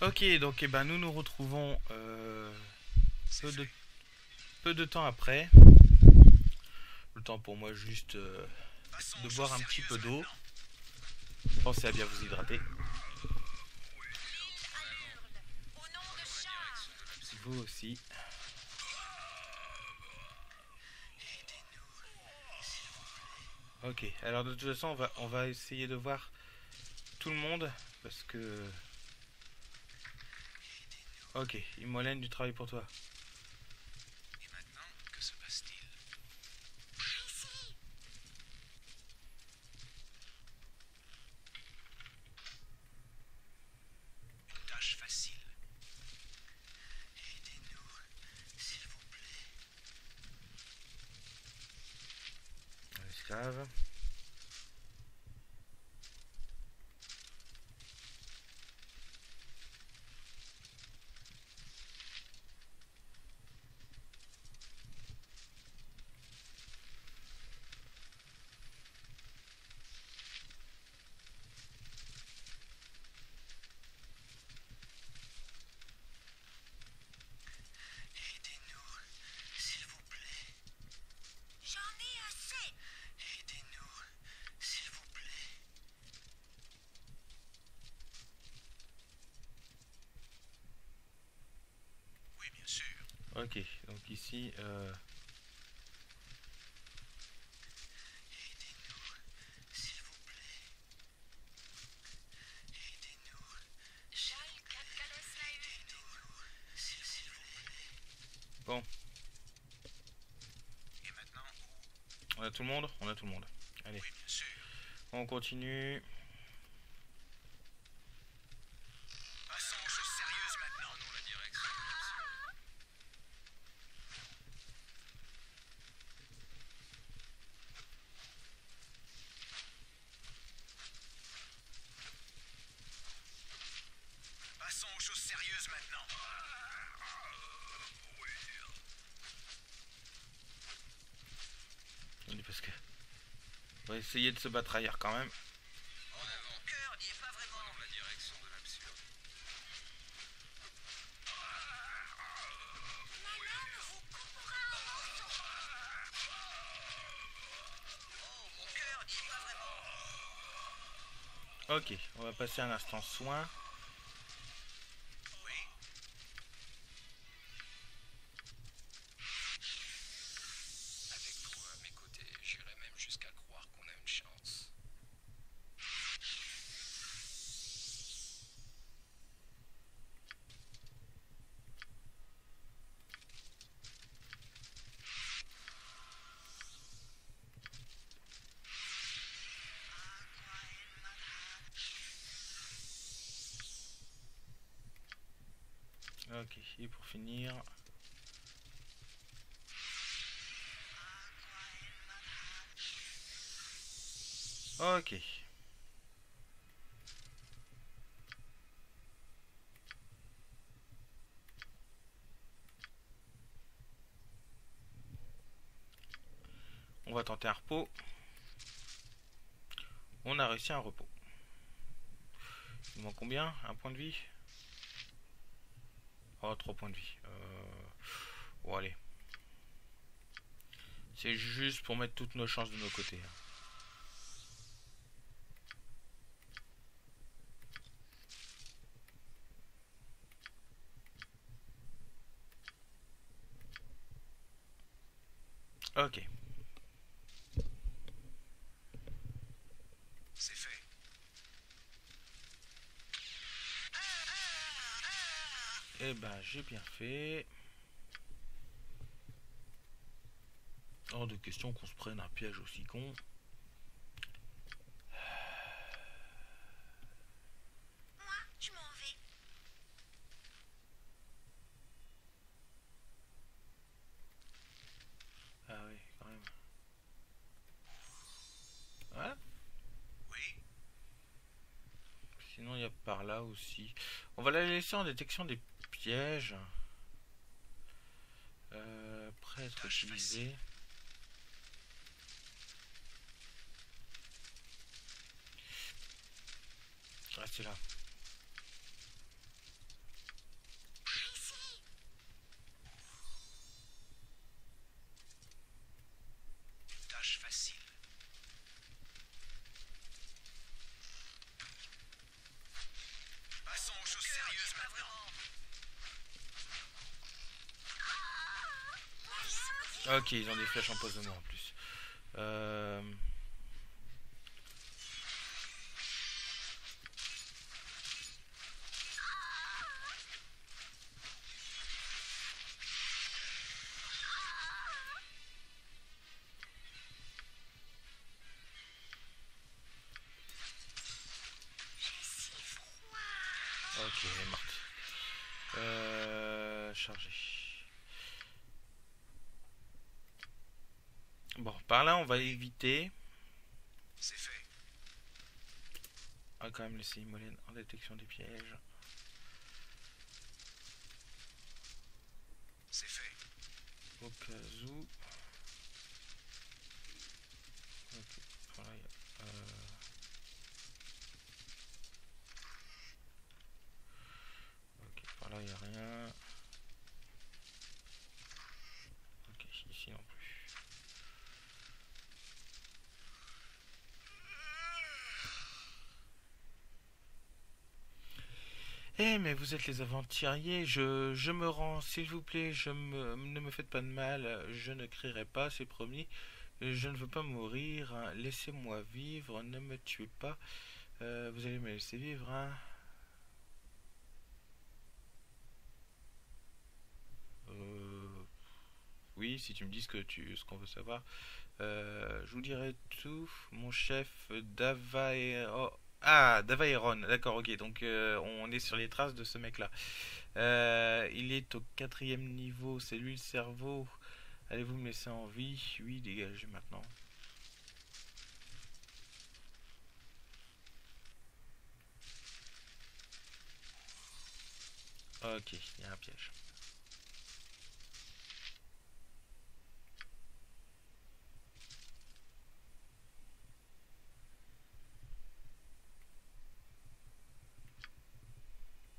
Ok, donc eh ben, nous nous retrouvons euh, peu, de, peu de temps après. Le temps pour moi juste euh, de boire un petit peu d'eau. Pensez à bien vous hydrater. Vous aussi. Ok, alors de toute façon on va, on va essayer de voir tout le monde parce que... Ok, Imolen du travail pour toi. Et maintenant, que se passe-t-il Une tâche facile. Aidez-nous, s'il vous plaît. Esclave. Aidez-nous, s'il vous plaît. J'en ai assez. Aidez-nous, s'il vous plaît. Oui, bien sûr. Ok, donc ici... Euh... Aidez-nous, s'il vous plaît. Aidez-nous. Aidez-nous, s'il s'il plaît. Bon, Et maintenant, on a tout le monde? On a tout le monde. Allez, oui, bien sûr. on continue. Passons aux choses sérieuses maintenant. Prenons la direction. Passons aux choses sérieuses maintenant. Attendez, parce que... On va essayer de se battre ailleurs quand même. Mon cœur n'y est pas vraiment. Prenons la direction de l'absurde. La lame vous coupera en morceaux. Oh, mon cœur n'y est pas vraiment. Ok, on va passer un instant soin. Oui. Avec vous à mes côtés, j'irais même jusqu'à croire qu'on a une chance. Ok, et pour finir... Ok. On va tenter un repos. On a réussi un repos. Il manque combien? Un point de vie? Oh, 3 points de vie. Euh... Bon, allez. C'est juste pour mettre toutes nos chances de nos côtés. hein. Ok. C'est fait. Eh ben, j'ai bien fait. Hors de question qu'on se prenne un piège aussi con. Moi, je m'en vais. Ah oui, quand même. Voilà. Oui. Sinon, il y a par là aussi. On va la laisser en détection des pièges. Euh, prêt à être Tâche utilisé. Restez là. Ok, ils ont des flèches empoisonnées en plus. Euh... J'ai si froid. Ok, elle est morte. Euh... Chargé. Bon, par là, on C'est fait. On va quand même laisser Imolen en détection des pièges. C'est fait. Au cas où. Ok, voilà, il y a, euh, Ok, par là il n'y a rien. Ok, ici non plus. Eh vous êtes les aventuriers, je, je me rends, s'il vous plaît, je me, ne me faites pas de mal, je ne crierai pas, c'est promis. Je ne veux pas mourir, hein, laissez-moi vivre, ne me tuez pas. Euh, vous allez me laisser vivre, hein. Euh, oui, si tu me dis ce que tu, ce qu'on veut savoir. Euh, je vous dirai tout, mon chef Davaero. Ah, Davaeron, d'accord, ok, donc euh, on est sur les traces de ce mec-là. Euh, il est au quatrième niveau, c'est lui le cerveau. Allez-vous me laisser en vie? Oui, dégagez maintenant. Ok, il y a un piège.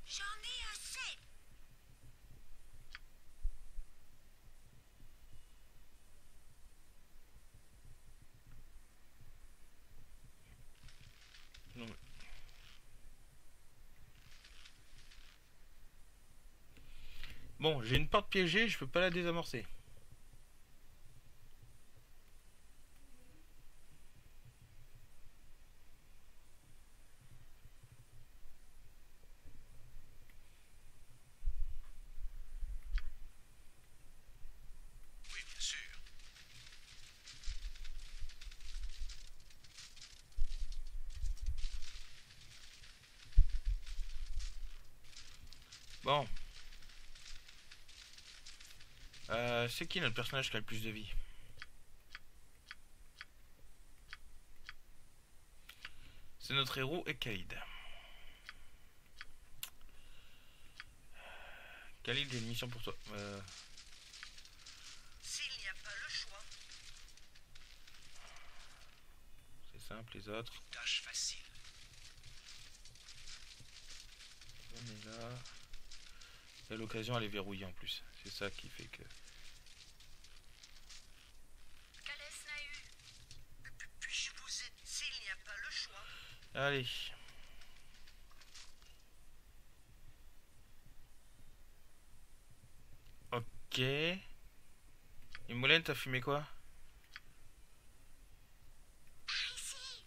J'en ai assez. Non, mais- Bon, j'ai une porte piégée, je peux pas la désamorcer. Oui, bien sûr. Bon. Euh, c'est qui notre personnage qui a le plus de vie C'est notre héros et Khalid. Khalid, j'ai une mission pour toi. Euh, S'il n'y a pas le choix. c'est simple, les autres. Tâche facile. On est là. Et à l'occasion, elle est verrouillée en plus. C'est ça qui fait que. Calès n'a eu. Puis-je vous aider S'il n'y a pas le choix. Allez. Ok. Et Molène, t'as fumé quoi Ici.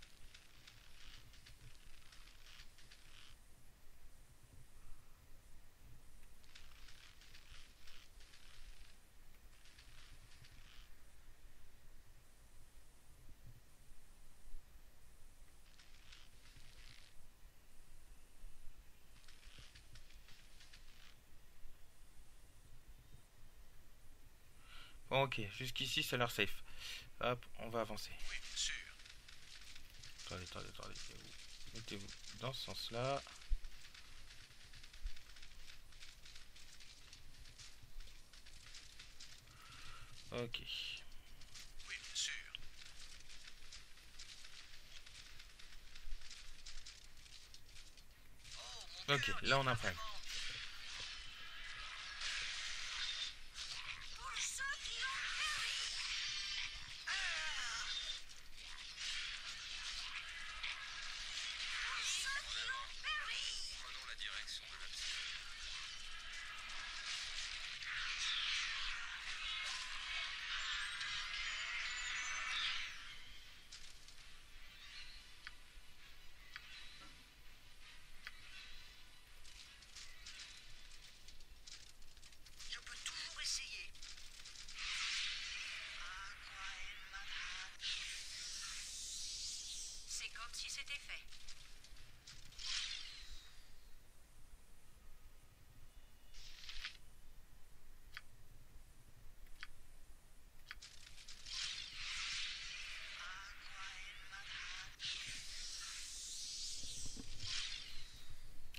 Bon, ok. Jusqu'ici, ça a l'air safe. Hop, on va avancer. Oui, bien sûr. Attendez, attendez, attendez. Mettez-vous dans ce sens-là. Ok. Oui, bien sûr. Ok, là on a un problème.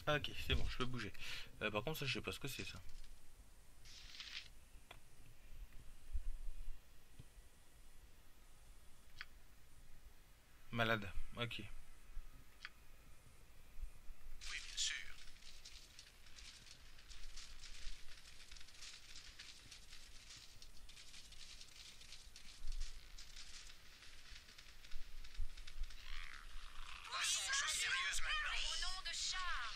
Ah, ok, c'est bon, je peux bouger. Euh, par contre, ça, je sais pas ce que c'est ça. Malade, ok. Oui, bien sûr. Passons aux choses sérieuses maintenant. Au nom de Char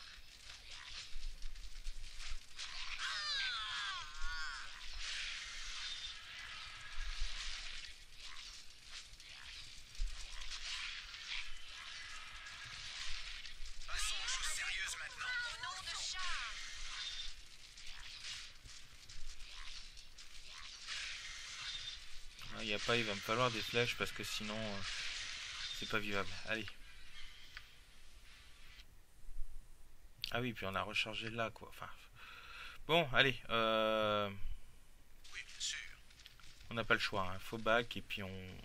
Passons aux choses sérieuses maintenant. Au nom de Char Il n'y a pas, il va me falloir des flèches parce que sinon, euh, c'est pas vivable. Allez. Ah oui, puis on a rechargé là, quoi. Enfin. Bon, allez. Euh, Oui, bien sûr. on n'a pas le choix. Hein. Faut back et puis on.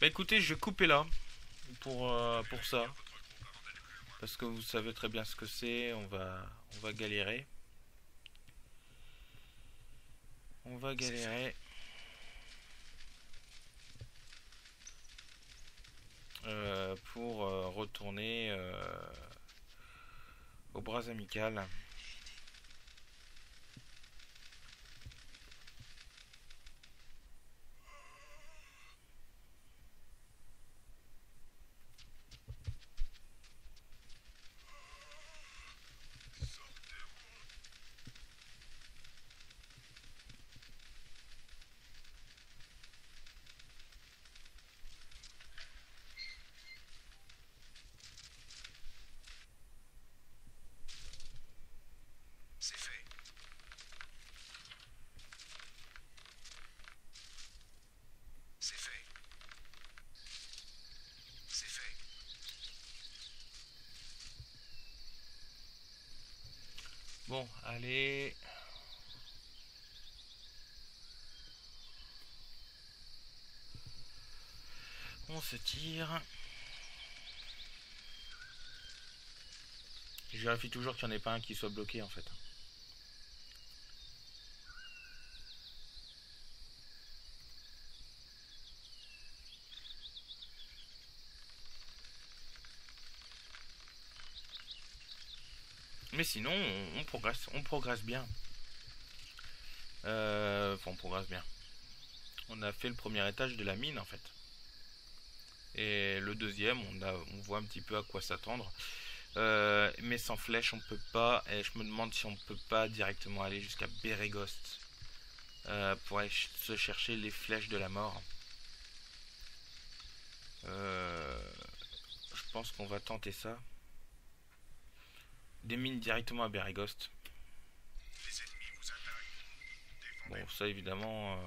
Bah écoutez, je vais couper là pour, euh, pour ça. Parce que vous savez très bien ce que c'est. On va, on va galérer. On va galérer. Euh, pour euh, retourner euh, au bras amical. C'est fait. C'est fait. C'est fait. Bon, allez. On se tire. Je vérifie toujours qu'il n'y en ait pas un qui soit bloqué en fait. Sinon, on, progresse, on progresse bien. Euh, enfin, on progresse bien. On a fait le premier étage de la mine en fait. Et le deuxième, on, a, on voit un petit peu à quoi s'attendre. Euh, mais sans flèche, on peut pas. Et je me demande si on peut pas directement aller jusqu'à Beregost euh, pour aller se chercher les flèches de la mort. Je pense qu'on va tenter ça. Des mines directement à. Défendez. Bon, ça évidemment. euh,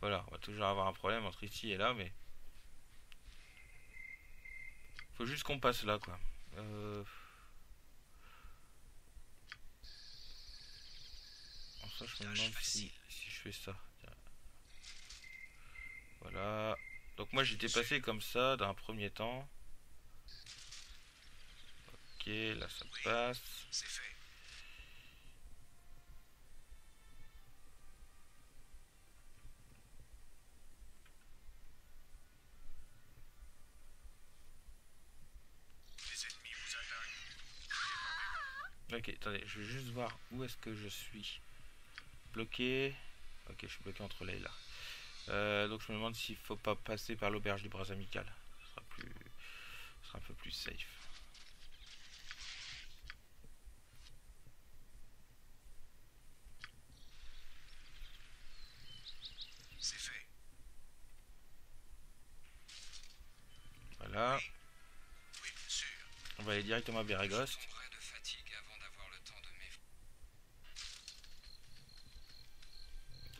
Voilà, on va toujours avoir un problème entre ici et là, mais. Faut juste qu'on passe là, quoi. Euh... Bon, ça, je me demande si, si je fais ça. Voilà. Donc, moi, j'étais passé comme ça dans un premier temps. Ok, là, ça passe. C'est fait. Les ennemis vous attaquent. Ok, attendez, je vais juste voir où est-ce que je suis. Bloqué. Ok, je suis bloqué entre là et là. Euh, donc je me demande s'il faut pas passer par l'auberge du bras amical. Ce sera plus, ce sera un peu plus safe. On va aller directement à Béragost.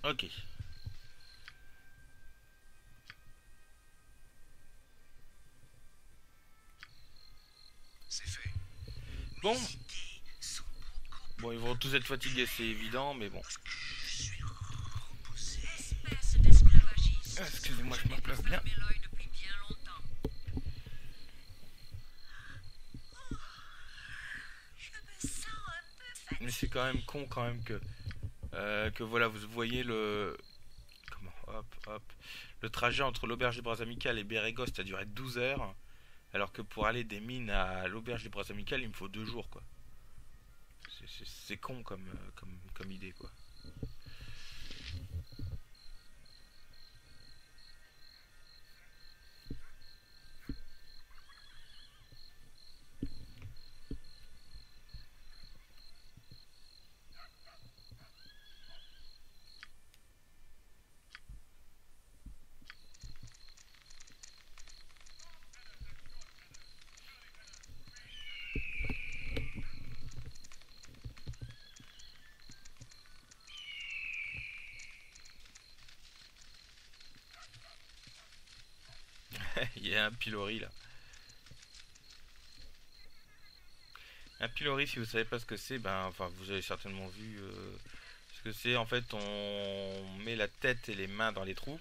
Ok. C'est fait. Bon. Bon, ils vont tous être fatigués, c'est évident, mais bon. Ah, excusez-moi, je me place bien. Mais c'est quand même con quand même que euh, que voilà vous voyez le comment hop hop le trajet entre l'auberge des bras amicales et Bérégost a duré 12 heures alors que pour aller des mines à l'auberge des bras amicales il me faut deux jours quoi. C'est- con comme, euh, comme comme idée quoi. Un pilori là. Un pilori, si vous savez pas ce que c'est, ben, enfin, vous avez certainement vu euh, ce que c'est. En fait, on met la tête et les mains dans les trous,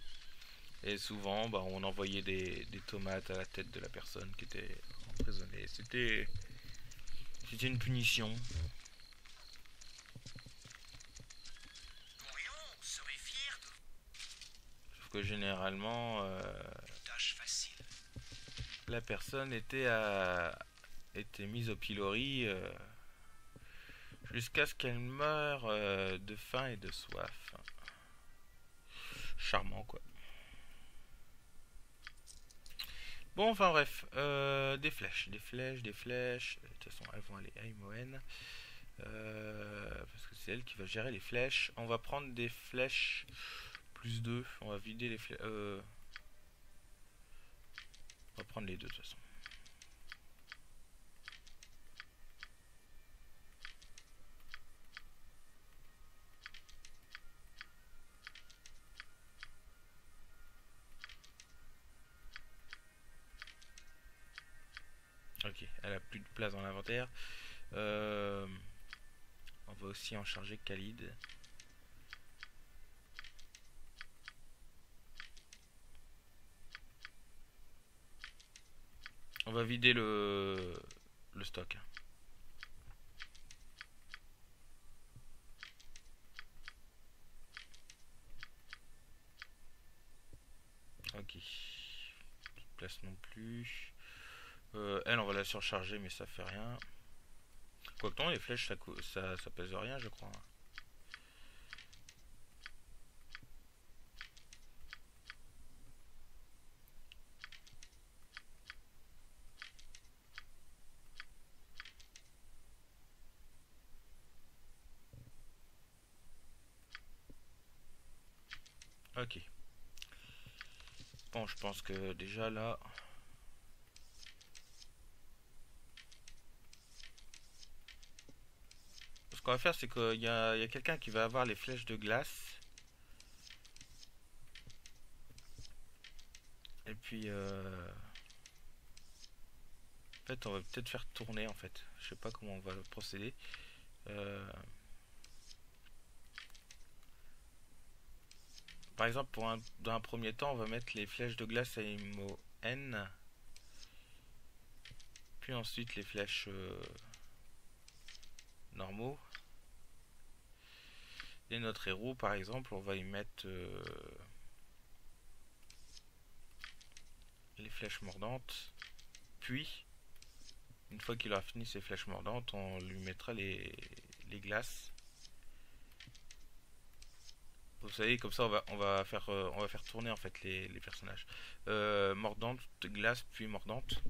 et souvent, ben, on envoyait des, des tomates à la tête de la personne qui était emprisonnée. C'était, c'était une punition. Sauf que généralement, euh. La personne était à mise au pilori euh, jusqu'à ce qu'elle meure euh, de faim et de soif. Charmant quoi. Bon enfin bref, euh, des flèches, des flèches, des flèches. De toute façon elles vont aller à Imoen. Parce que c'est elle qui va gérer les flèches. On va prendre des flèches plus 2. On va vider les flèches. On va prendre les deux de toute façon. Ok, elle a plus de place dans l'inventaire. Euh, on va aussi en charger Khalid. Va vider le, le stock. Ok. Place non plus. Euh, elle, on va la surcharger, mais ça fait rien. Quoique non, les flèches, ça, ça, ça pèse rien, je crois. Ok. Je pense que déjà là... Ce qu'on va faire, c'est qu'il y a, il y a quelqu'un qui va avoir les flèches de glace. Et puis... euh, En fait, on va peut-être faire tourner, en fait. Je sais pas comment on va procéder. Euh, Par exemple, pour un, dans un premier temps, on va mettre les flèches de glace à IMO N. Puis ensuite les flèches euh, normaux. Et notre héros, par exemple, on va y mettre euh, les flèches mordantes. Puis, une fois qu'il aura fini ses flèches mordantes, on lui mettra les, les glaces. Vous savez, comme ça, on va, on va faire, euh, on va faire tourner en fait les, personnages. Euh, mordante, glace, puis mordante.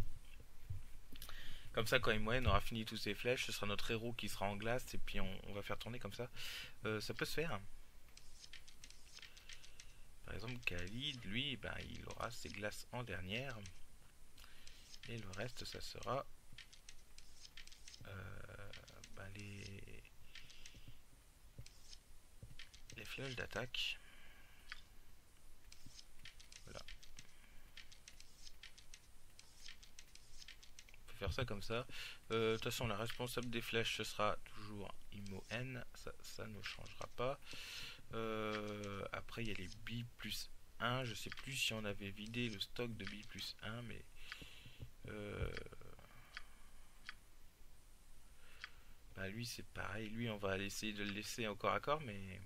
Comme ça, quand Imoen aura fini tous ses flèches, ce sera notre héros qui sera en glace, et puis on, va faire tourner comme ça. Euh, ça peut se faire. Par exemple, Khalid, lui, ben, il aura ses glaces en dernière. Et le reste, ça sera ben, les, d'attaque. Voilà. On peut faire ça comme ça. Euh, De toute façon, la responsable des flèches, ce sera toujours Imo N. Ça, ça ne changera pas. Euh, après, il y a les billes plus 1. Je sais plus si on avait vidé le stock de billes plus 1, mais... euh, Bah lui c'est pareil, lui on va essayer de le laisser encore à corps mais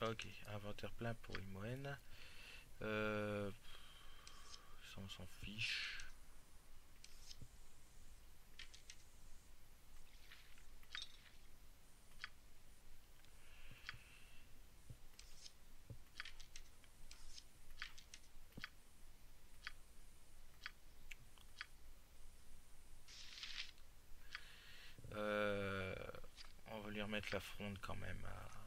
Ok, plein pour Imoen. Euh, ça s'en fiche. Euh, on va lui remettre la fronde quand même à,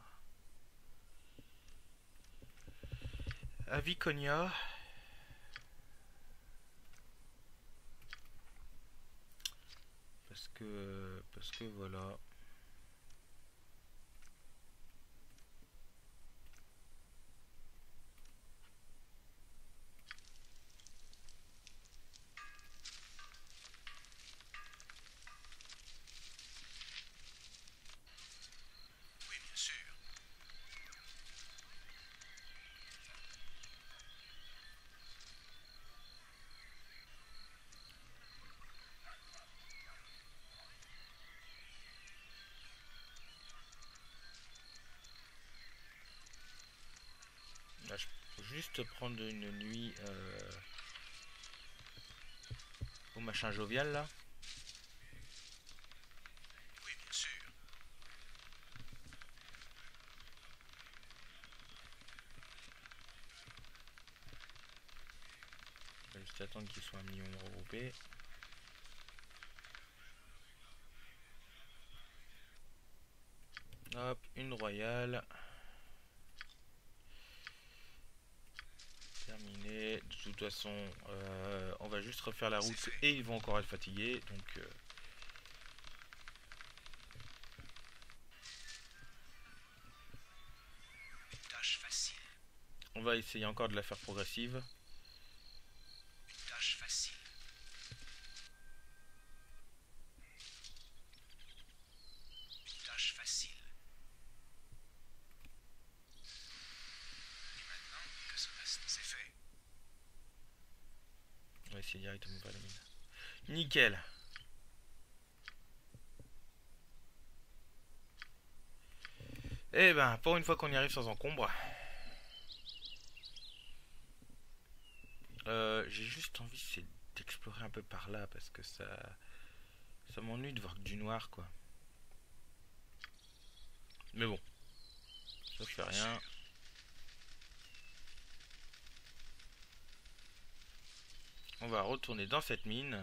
à Viconia. Parce que parce que voilà. Oui, bien sûr. Là, je peux juste prendre une nuit euh, au machin jovial là. Oui, bien sûr. Je vais juste attendre qu'il soit un million regroupé. Hop, une royale. Terminé. De toute façon, euh, on va juste refaire la route et ils vont encore être fatigués. Donc, euh, on va essayer encore de la faire progressive. Une tâche facile. Une tâche facile. Et maintenant que ce reste, c'est fait. On va essayer directement par la mine. Nickel. Eh ben, pour une fois qu'on y arrive sans encombre. Euh, J'ai juste envie d'explorer un peu par là parce que ça, ça m'ennuie de voir que du noir quoi. Mais bon, ça fait rien. On va retourner dans cette mine.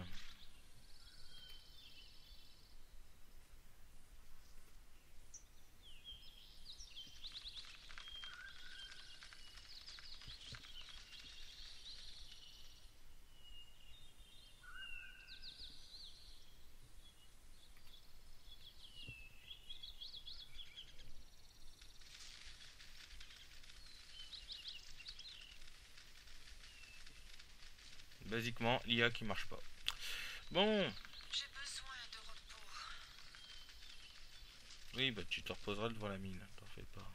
L'IA qui marche pas. Bon, J'ai besoin de repos. oui, bah tu te reposeras devant la mine, t'en fais pas.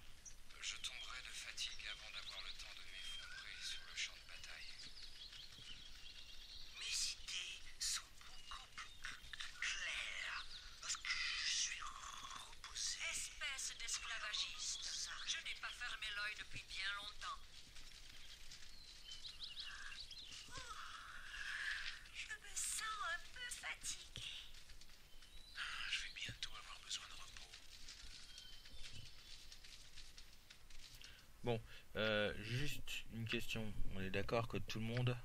Je tomberai de fatigue avant d'avoir le temps de m'effondrer sur le champ de bataille. Mes idées sont beaucoup plus claires lorsque je suis reposé. Espèce d'esclavagiste. Je n'ai pas fermé l'œil depuis bien longtemps. Je me sens un peu fatiguée. Je vais bientôt avoir besoin de repos. Bon, euh, juste une question. On tout le monde.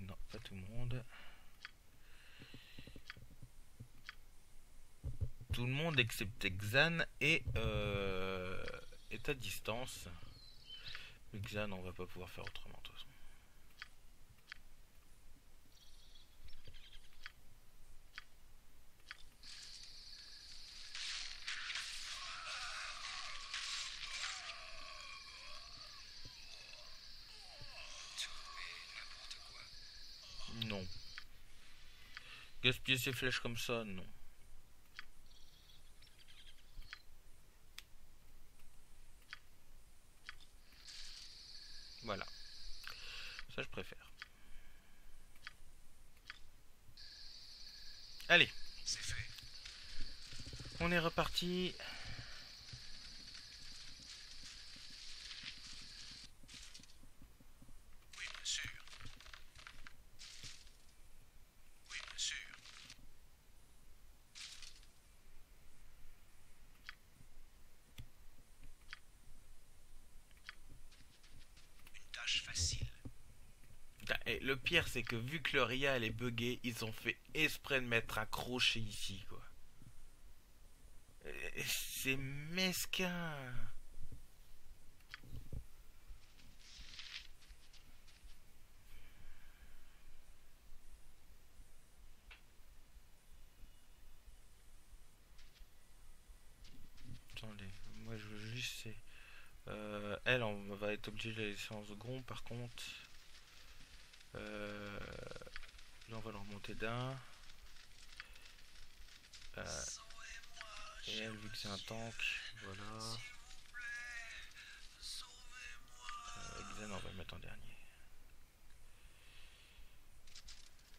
Non, pas tout le monde. Tout le monde excepté Xan est, euh, est à distance. Xan, on va pas pouvoir faire autrement de toute façon. Tout et n'importe quoi. Non. Gaspiller ses flèches comme ça, non. Voilà. Ça, je préfère. Allez, C'est fait. on est reparti. Oui, bien sûr. Oui, bien sûr. Une tâche facile. Putain, Et le c'est que vu que le RIA elle est buggée, ils ont fait exprès de mettre un crochet ici, quoi. Et C'est mesquin. Attendez, moi je veux juste. Euh, elle, on va être obligé de la laisser en second par contre. Euh, là, on va le remonter d'un. Euh, et elle, vu que c'est un tank, voilà. Euh, Xen, on va le mettre en dernier.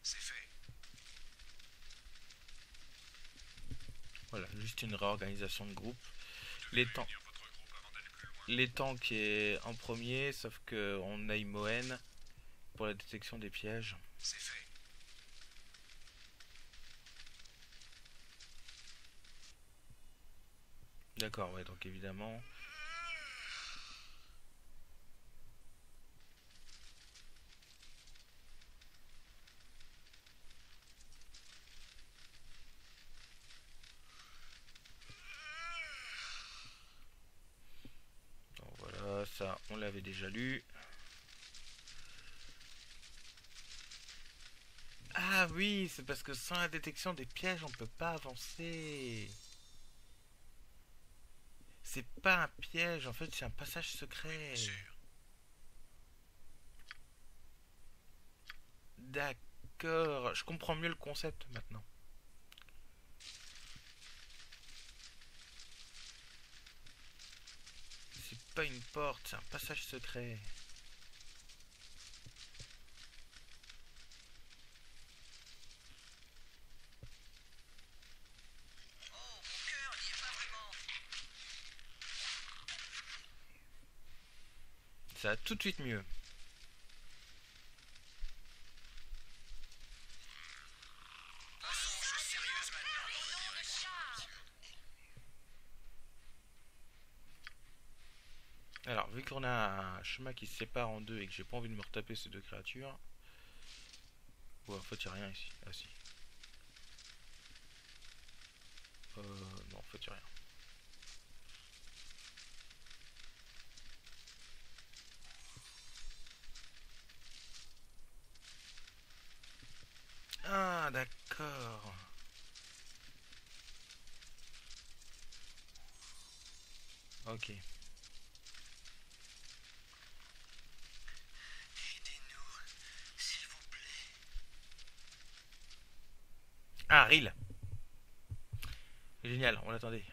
C'est fait. Voilà, juste une réorganisation de groupe. Les, tanks les tanks est en premier, sauf que on a Imoen pour la détection des pièges. C'est fait. D'accord, ouais, donc évidemment. Donc voilà, ça, on l'avait déjà lu. Ah oui, c'est parce que sans la détection des pièges, on peut pas avancer. C'est pas un piège, en fait, c'est un passage secret. Bien sûr. D'accord, je comprends mieux le concept maintenant. C'est pas une porte, c'est un passage secret. Oh, mon cœur n'y est pas vraiment. Ça tout de suite mieux. Alors, vu qu'on a un chemin qui se sépare en deux et que j'ai pas envie de me retaper ces deux créatures. Ouais, en fait, y a rien ici. Ah, si. Euh, non, en fait, y a rien. Ah, d'accord. Ok. Aidez-nous, s'il vous plaît. Ah, Ril. Génial, on l'attendait.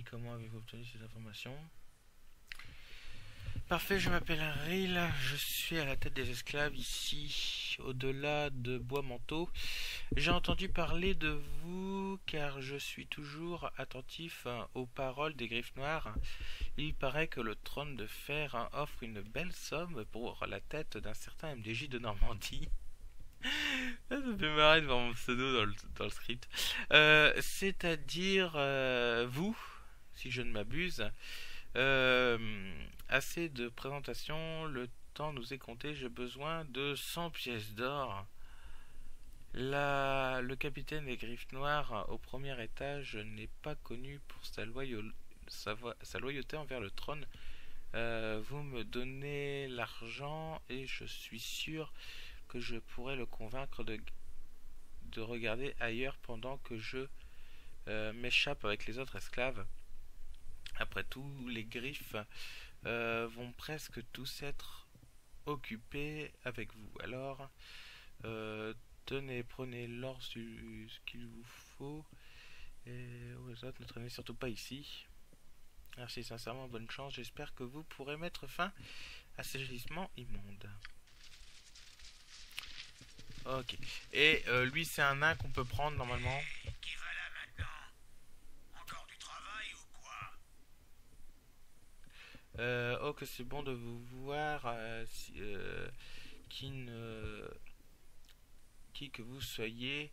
Comment avez-vous obtenu ces informations? Parfait, je m'appelle Ril, je suis à la tête des esclaves ici, au-delà de Bois-Manteau. J'ai entendu parler de vous car je suis toujours attentif hein, aux paroles des griffes noires. Il paraît que le trône de fer hein, offre une belle somme pour la tête d'un certain MDJ de Normandie. Ça me fait marrer de voir mon pseudo dans le, dans le script. Euh, C'est-à-dire euh, vous? Si je ne m'abuse. Euh, assez de présentation, le temps nous est compté, j'ai besoin de 100 pièces d'or. Le capitaine des Griffes Noires au premier étage n'est pas connu pour sa, sa, loyauté envers le trône. Euh, vous me donnez l'argent et je suis sûr que je pourrais le convaincre de, de regarder ailleurs pendant que je euh, m'échappe avec les autres esclaves. Après tout, les griffes euh, vont presque tous être occupés avec vous. Alors, tenez, prenez l'or ce qu'il vous faut. Et aux autres, ne traînez surtout pas ici. Merci sincèrement, bonne chance. J'espère que vous pourrez mettre fin à ces gisements immondes. Ok. Et euh, lui, c'est un nain qu'on peut prendre normalement là maintenant Encore du travail ou quoi euh, Oh, que c'est bon de vous voir. Euh, euh qui que vous soyez.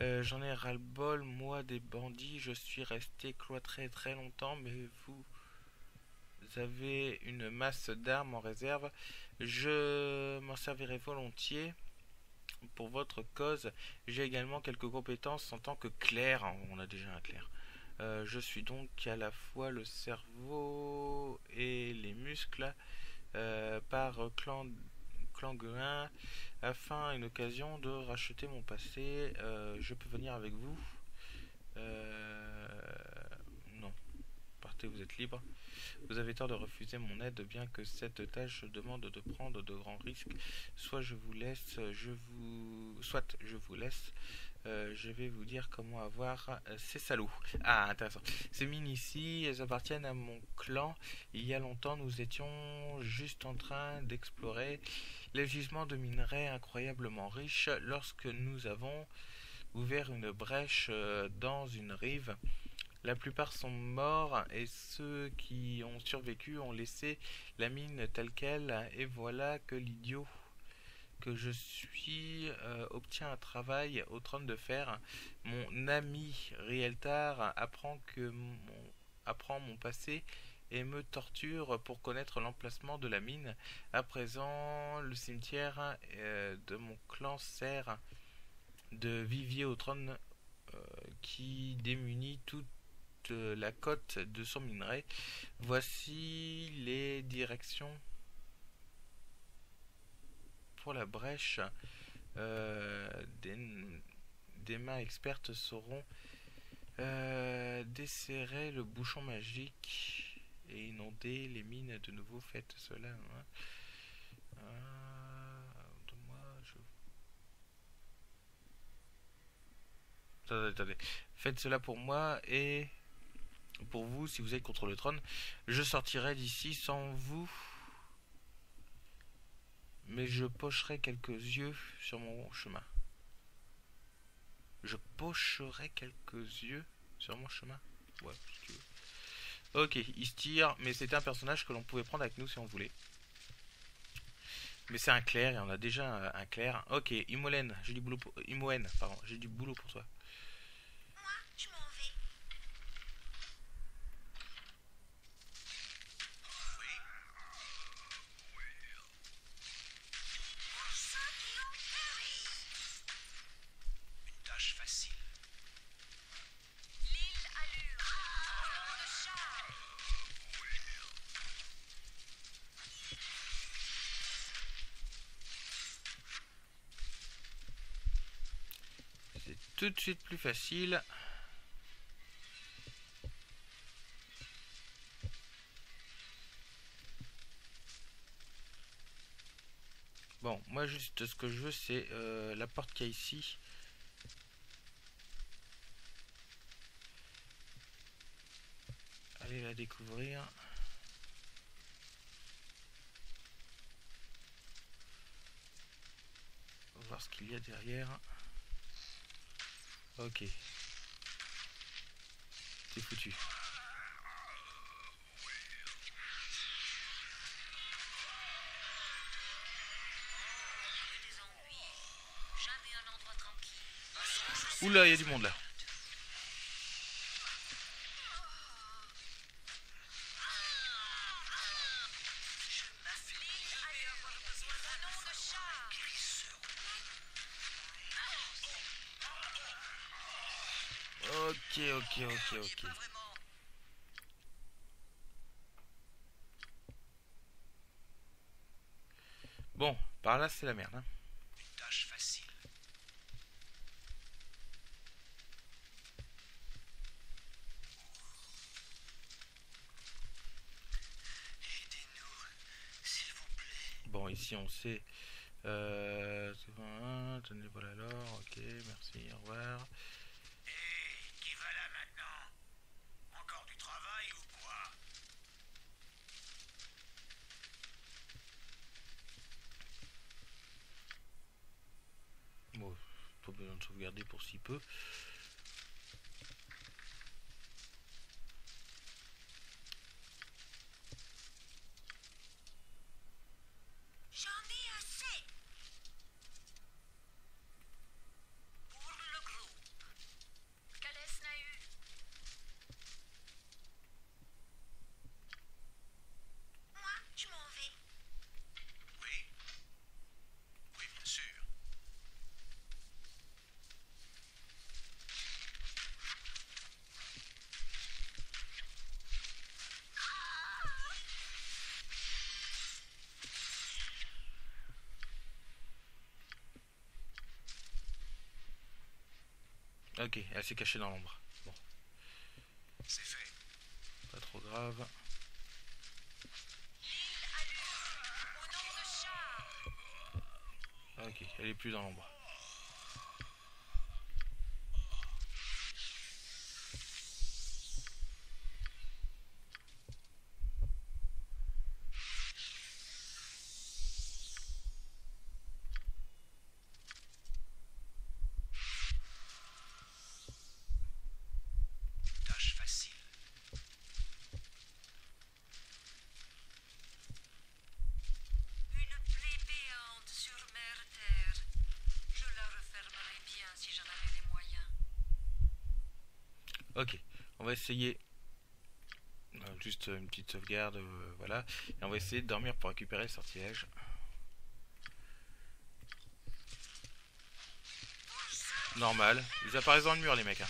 Euh, j'en ai ras-le-bol, moi, des bandits. Je suis resté cloîtré très longtemps, mais vous avez une masse d'armes en réserve. Je m'en servirai volontiers pour votre cause. J'ai également quelques compétences en tant que clerc. On a déjà un clerc. Euh, je suis donc à la fois le cerveau et les muscles euh, par clan Languin afin une occasion de racheter mon passé. Euh, je peux venir avec vous? Non. Partez, vous êtes libre. Vous avez tort de refuser mon aide, bien que cette tâche demande de prendre de grands risques. Soit je vous laisse, je vous, soit je vous laisse, euh, je vais vous dire comment avoir euh, ces salauds. Ah, intéressant. Ces mines ici, elles appartiennent à mon clan. Il y a longtemps, nous étions juste en train d'explorer les gisements de minerais incroyablement riches lorsque nous avons ouvert une brèche euh, dans une rive. La plupart sont morts et ceux qui ont survécu ont laissé la mine telle qu'elle et voilà que l'idiot je suis euh, obtient un travail au trône de fer. Mon ami Rieltar apprend que mon, apprend mon passé et me torture pour connaître l'emplacement de la mine. À présent, le cimetière euh, de mon clan sert de vivier au trône euh, qui démunit toute la côte de son minerai. Voici les directions la brèche, euh, des, mains expertes sauront euh, desserrer le bouchon magique et inonder les mines de nouveau. Faites cela. Hein. Euh. Faites cela pour moi et pour vous si vous êtes contre le trône. Je sortirai d'ici sans vous mais je pocherai quelques yeux sur mon chemin. Je pocherai quelques yeux sur mon chemin. Ouais, si tu veux. Ok, il se mais c'était un personnage que l'on pouvait prendre avec nous si on voulait. Mais c'est un clair, et on a déjà un, clair. Ok, Imolen, j'ai du boulot pour... Pardon, j'ai du boulot pour toi. Plus facile. Bon, moi juste ce que je veux c'est euh, la porte qu'il y a ici. Allez la découvrir. voir ce qu'il y a derrière. Ok. C'est foutu. Oula, il y a du monde là. Ok, ok, ok, ok. Bon, par là c'est la merde. Hein. Une tâche facile. Vous plaît. Bon, ici on sait. Euh, c'est bon, hein, tenez voilà alors. Ok, merci, au revoir. Et qui va là maintenant Encore du travail ou quoi Bon, pas besoin de sauvegarder pour si peu. J'en ai assez. Pour le groupe. Calès n'a eu. Moi, je m'en vais. Oui. Oui, bien sûr. Ok, elle s'est cachée dans l'ombre. Bon, C'est fait. pas trop grave. Ok, elle est plus dans l'ombre. Tâche facile. Une plaie béante sur mer terre. Je la refermerai bien si j'en avais les moyens. Ok, on va essayer. euh, Juste une petite sauvegarde, euh, voilà. Et on va essayer de dormir pour récupérer le sortilège. Normal. Ils apparaissent dans le mur, les mecs. hein.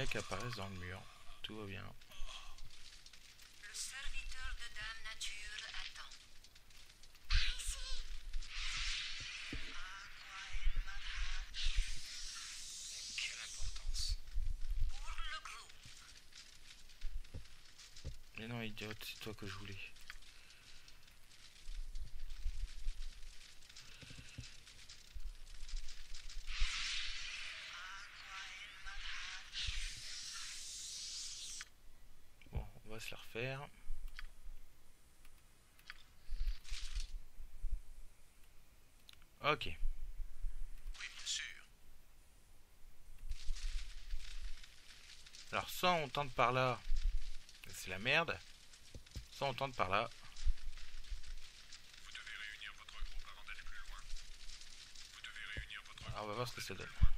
Mecs apparaissent dans le mur. Tout va bien. Le serviteur de Dame Nature attend. Ici. Quelle importance. Pour le groupe. Mais non, idiote, c'est toi que je voulais. Bon, on va se la refaire. Ok. Oui, bien sûr. Alors, soit on tente par là, c'est la merde. Soit on tente par là. Vous devez réunir votre groupe avant d'aller plus loin. Vous devez réunir votre Alors, on va voir ce que ça donne.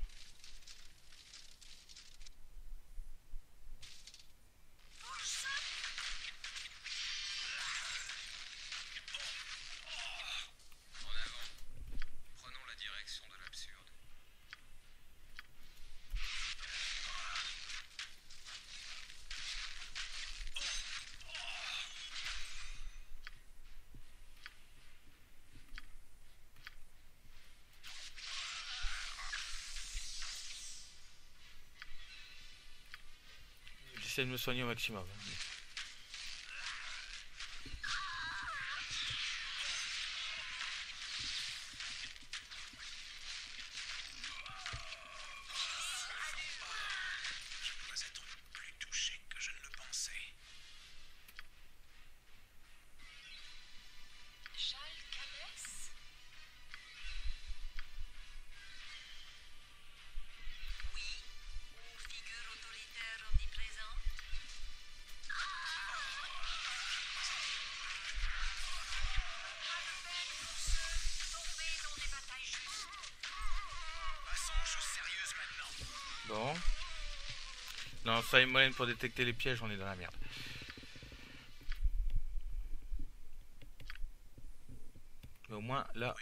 J'essaie de me soigner au maximum. Moyenne pour détecter les pièges, on est dans la merde. Mais au moins, là,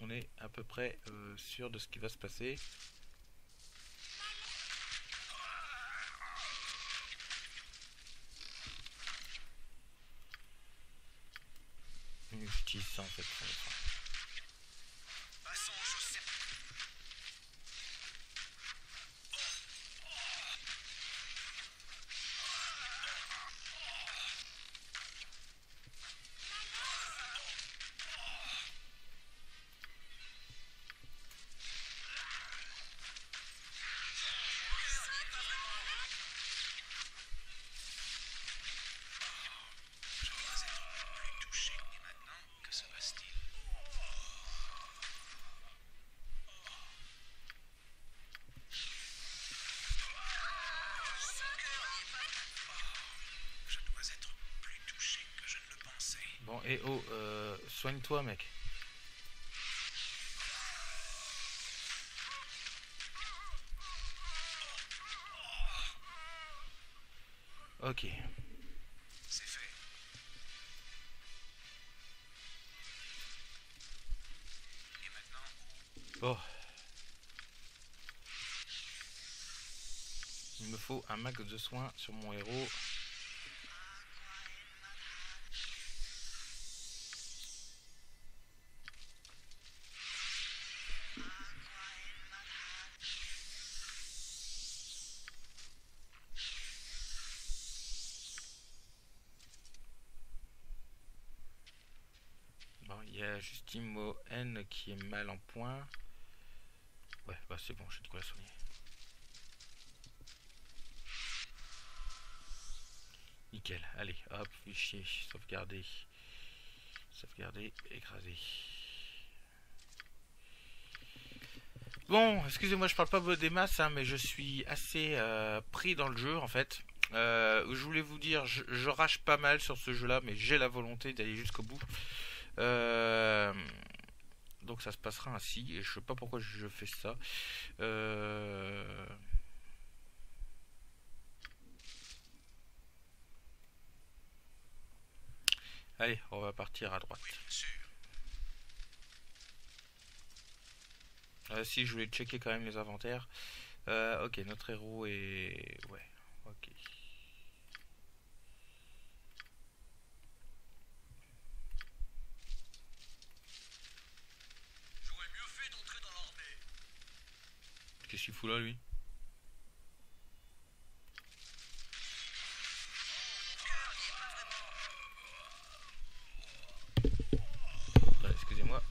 on est à peu près euh, sûr de ce qui va se passer. J'utilise ça en fait. pour le faire. Passons aux choses sérieuses. Je dois être plus touché. Et maintenant, que se passe-t-il Je dois être plus touché que je ne le pensais. Bon, et oh, soigne-toi, mec. Ok. C'est fait. Et maintenant, Bon. Il me faut un max de soins sur mon héros. Mal en point. Ouais, bah c'est bon, j'ai de quoi la soigner. Nickel, allez, hop, fichier, sauvegarder. Sauvegarder, écraser. Bon, excusez-moi, je parle pas des masses, hein, mais je suis assez euh, pris dans le jeu en fait. Euh, je voulais vous dire, je, je rage pas mal sur ce jeu-là, mais j'ai la volonté d'aller jusqu'au bout. Euh, donc ça se passera ainsi, et je sais pas pourquoi je fais ça. Euh, Allez, on va partir à droite. Euh, si, je voulais checker quand même les inventaires. Euh, ok, notre héros est... Ouais, ok. J'aurais mieux fait d'entrer dans l'armée. Qu'est-ce qu'il fout là, lui Ouais, Excusez-moi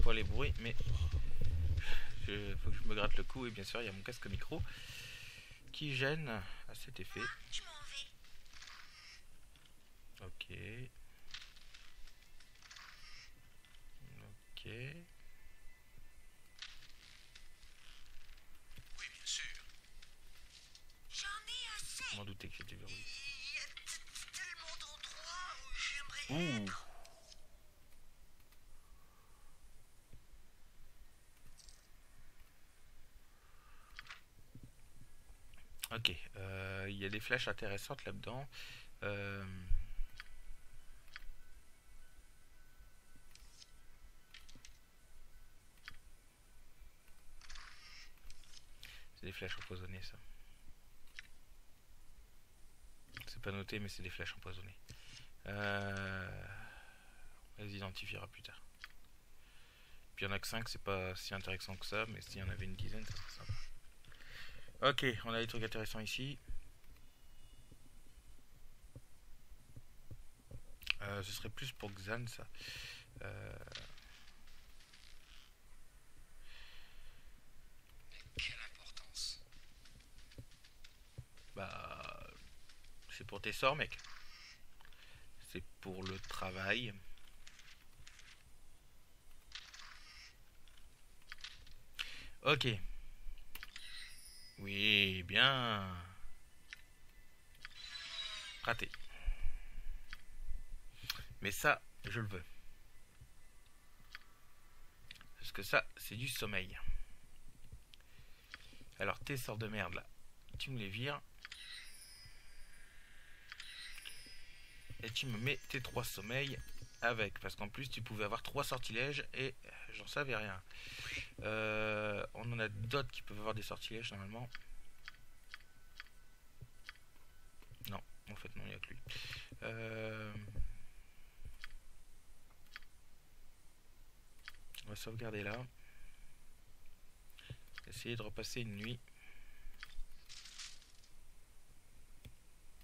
pour les bruits, mais... Il faut que je me gratte le cou, et bien sûr, il y a mon casque micro qui gêne à cet effet. Ok. Oui, bien sûr. J'en ai assez. Je m'en doutais que c'était verrouillé. Il y a t- tellement d'endroits où j'aimerais Ouh Ok, flèches intéressantes là-dedans. Euh, C'est des flèches empoisonnées, ça. C'est pas noté, mais c'est des flèches empoisonnées. Euh... On les identifiera plus tard. Puis il y en a que 5, c'est pas si intéressant que ça, mais s'il y en avait une dizaine, ça serait sympa. Ok, on a des trucs intéressants ici. Euh, ce serait plus pour Xan, ça. Euh, Quelle importance bah, c'est pour tes sorts, mec. C'est pour le travail. Ok. Oui, bien. Raté. Mais ça, je le veux. Parce que ça, c'est du sommeil. Alors, tes sorts de merde là. tu me les vires. Et tu me mets tes trois sommeils avec. Parce qu'en plus, tu pouvais avoir trois sortilèges et j'en savais rien. Euh, on en a d'autres qui peuvent avoir des sortilèges normalement. Non, en fait, non, il n'y a que lui. Euh, On va sauvegarder là. Essayer de repasser une nuit.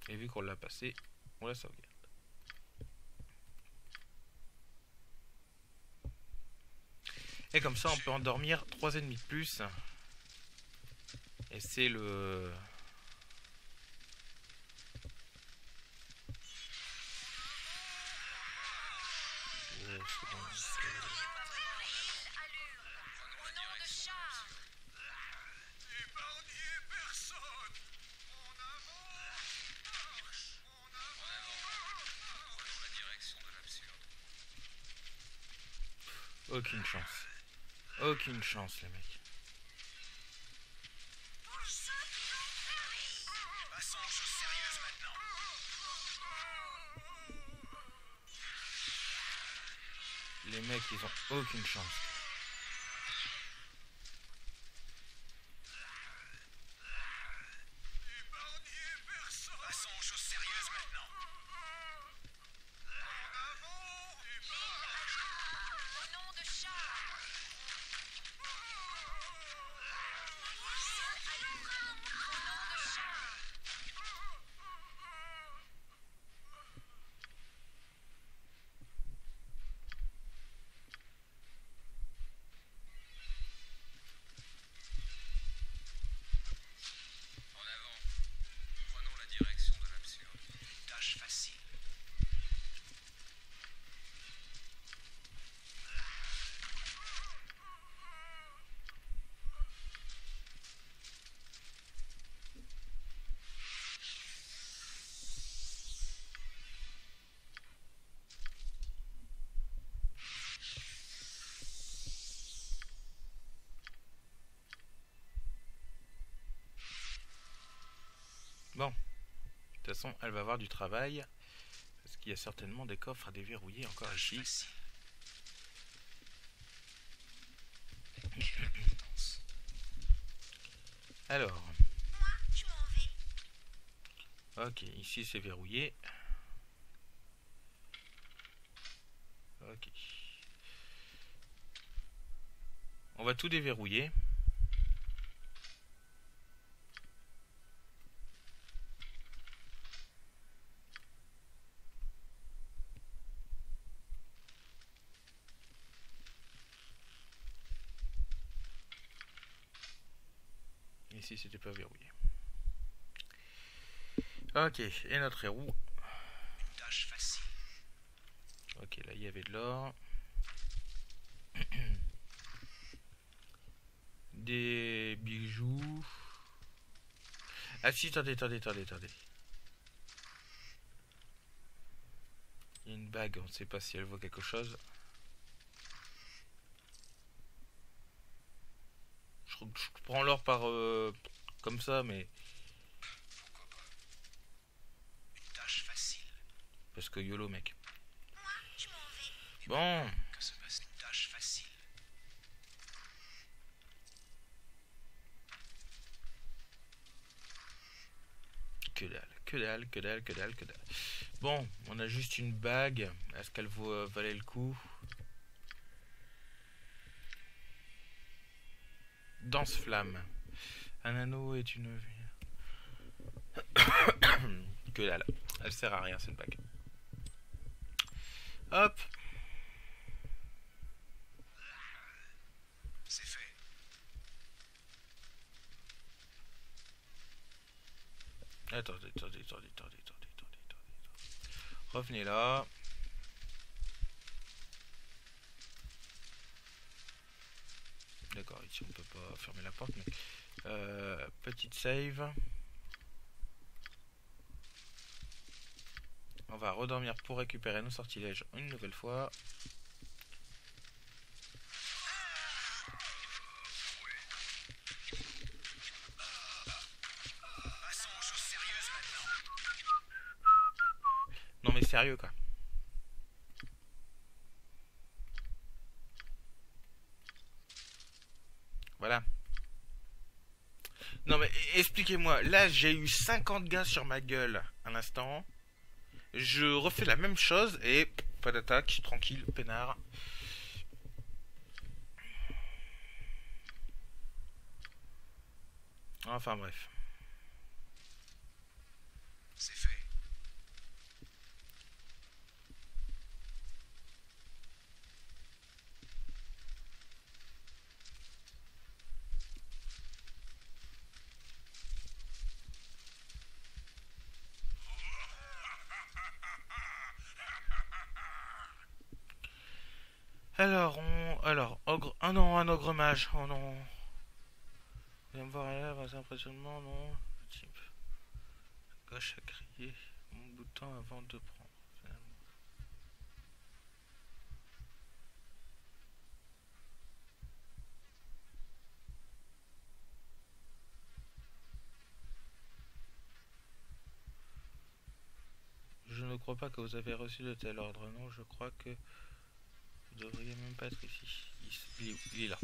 Et vu qu'on l'a passé, on la sauvegarde. Et comme ça, on peut endormir trois ennemis de plus. Et c'est le... Aucune chance. Aucune chance, les mecs. Les mecs, ils ont aucune chance. Façon, elle va avoir du travail. Parce qu'il y a certainement des coffres à déverrouiller encore ici. Alors, Moi, je m'en vais. ok, ici c'est verrouillé. Ok. On va tout déverrouiller. Ici c'était pas verrouillé. Ok, et notre héros. Tâche facile. Ok, là il y avait de l'or. Des bijoux. Ah si, attendez, attendez, attendez, attendez. Il y a une bague, on ne sait pas si elle vaut quelque chose. Je, je prends l'or par... comme ça, mais... Pourquoi pas Une tâche facile. Parce que YOLO, mec. Moi, je m'en vais. Bon, Que se passe Une tâche facile? Que dalle, que dalle, que dalle, que dalle, que dalle. Bon, on a juste une bague. Est-ce qu'elle vaut, euh, valait le coup? Danse flamme. Un anneau est une. que dalle. Elle sert à rien cette bague. Hop. C'est fait. Attendez, attendez, attendez, attendez, attendez, attendez, attendez. Revenez là. D'accord, ici on peut pas fermer la porte, mais euh, petite save. On va redormir pour récupérer nos sortilèges une nouvelle fois. Non mais sérieux quoi. Expliquez-moi, là j'ai eu 50 gars sur ma gueule à l'instant. Je refais la même chose et pas d'attaque, tranquille, peinard. Enfin bref. C'est fait. Alors, on... Alors, ogre... Ah non, un ogre mage. Oh non. Viens me voir là, un impressionnement, non. Le type. Gauche à crier. Mon bout de temps avant de prendre. finalement. Je ne crois pas que vous avez reçu de tel ordre, non. Je crois que vous devriez même pas être ici. Il, il est, il là.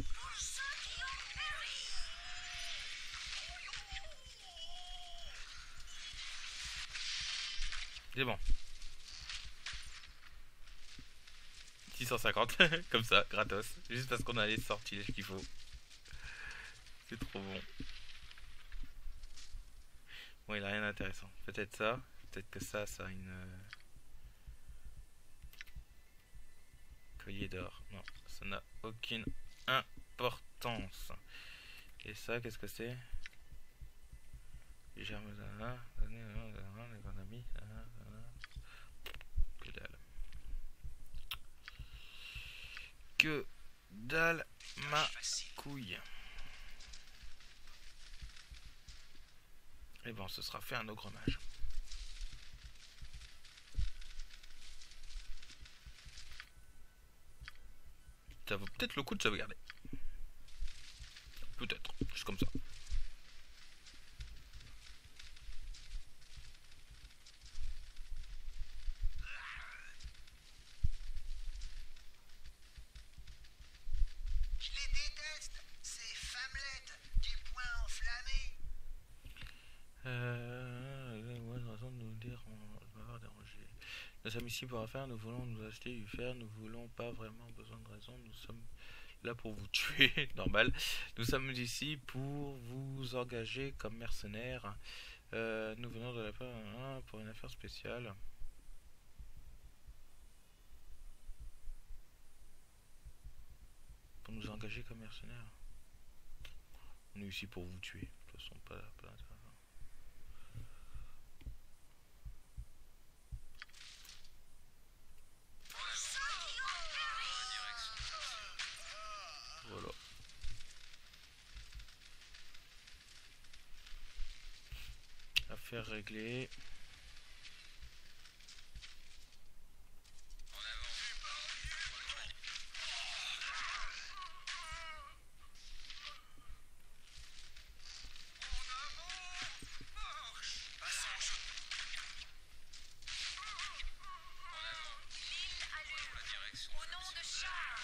C'est bon. 650, comme ça, gratos. Juste parce qu'on a les sortilèges qu'il faut. C'est trop bon. Bon, il a rien d'intéressant. Peut-être ça. Peut-être que ça, ça a une... Collier d'or. Non, ça n'a aucune importance. Et ça, qu'est-ce que c'est? Que dalle. Que dalle ma couille. Et bon, ce sera fait un ogre mage. Ça vaut peut-être le coup de sauvegarder. Peut-être, juste comme ça. Je les déteste, ces femmelettes du poing enflammé. Euh, ouais, une raison de nous dire, on de m'avoir dérangé. Pour affaire, nous voulons nous acheter du fer, nous voulons pas vraiment besoin de raison, nous sommes là pour vous tuer, normal. Nous sommes ici pour vous engager comme mercenaires. Euh, nous venons de la part pour une affaire spéciale. Pour nous engager comme mercenaires. On est ici pour vous tuer. De toute façon, pas, pas Affaire réglée. Passons au jeu. L'île allume. La direction. Au nom de Char.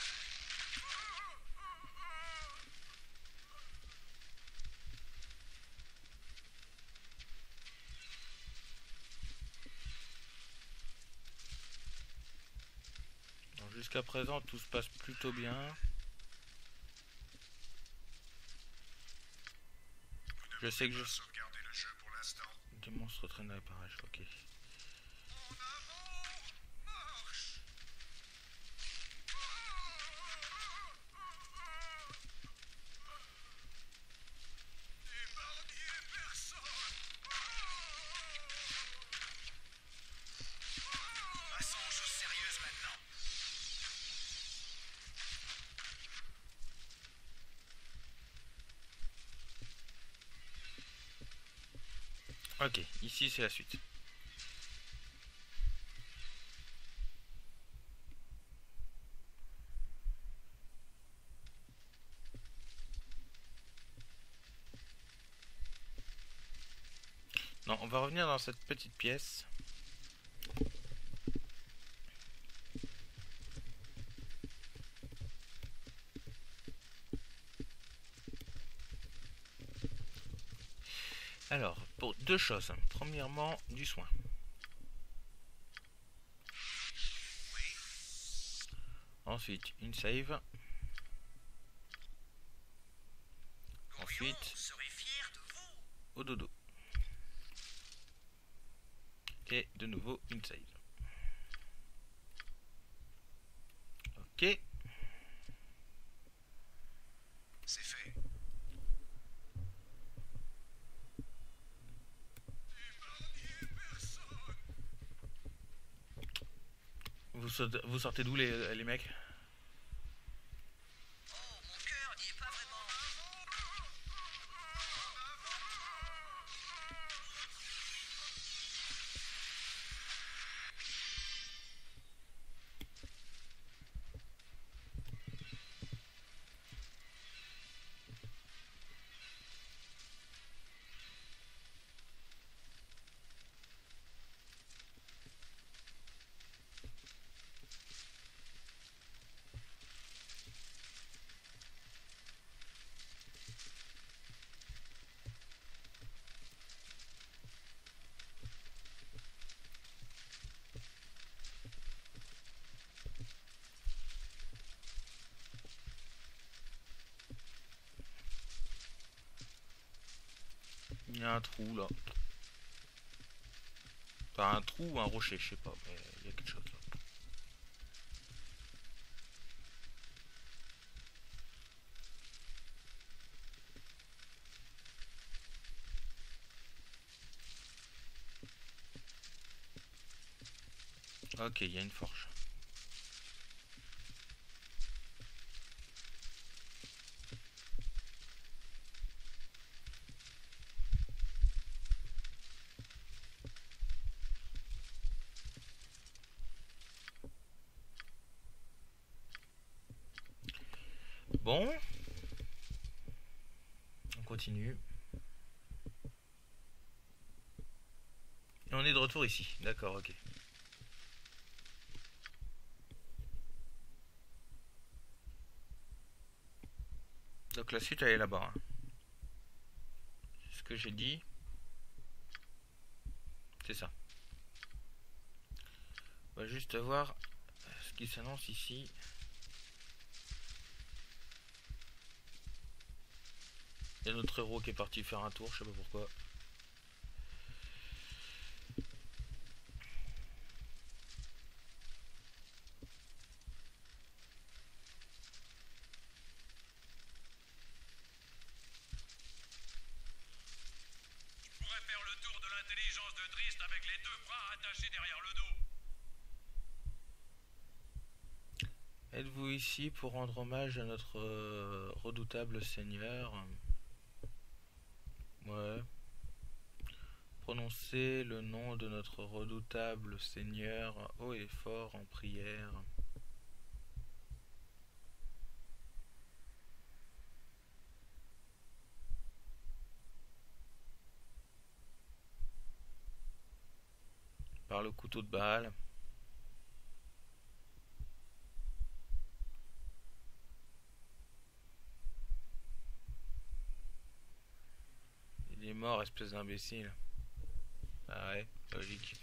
Donc, Jusqu'à présent, tout se passe plutôt bien. Je sais que je... Des monstres traînent les parages, ok. Ok, ici c'est la suite. Non, on va revenir dans cette petite pièce. Alors, pour deux Premièrement, du soin. Ensuite, une save. Ensuite, au dodo. Et de nouveau, une save. Vous, sortez d'où les, les mecs? Un trou là. Un trou ou un rocher, je sais pas, mais il y a quelque chose là. Ok, il y a une forge. Bon. On continue. Et on est de retour ici. D'accord, ok. Donc la suite elle est là-bas. hein. Ce que j'ai dit. C'est ça. On va juste voir ce qui s'annonce ici. Il y a notre héros qui est parti faire un tour, je sais pas pourquoi. Pour rendre hommage à notre euh, redoutable seigneur Ouais. Prononcez le nom de notre redoutable seigneur haut et fort en prière. Par le couteau de Baal. Il est mort, espèce d'imbécile. Ah ouais, logique.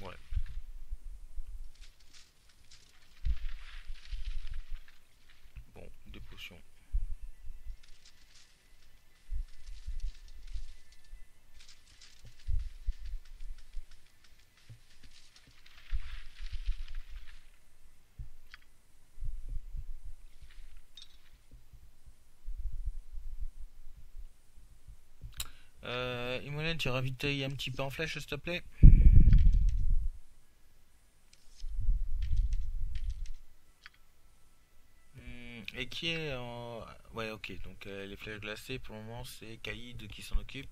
Ouais. Bon, des potions. Euh, Imogen, tu un petit peu en flèche, s'il te plaît Hmm, Et qui est en... Ouais, ok, donc euh, les flèches glacées, pour le moment, c'est Kaïd qui s'en occupe.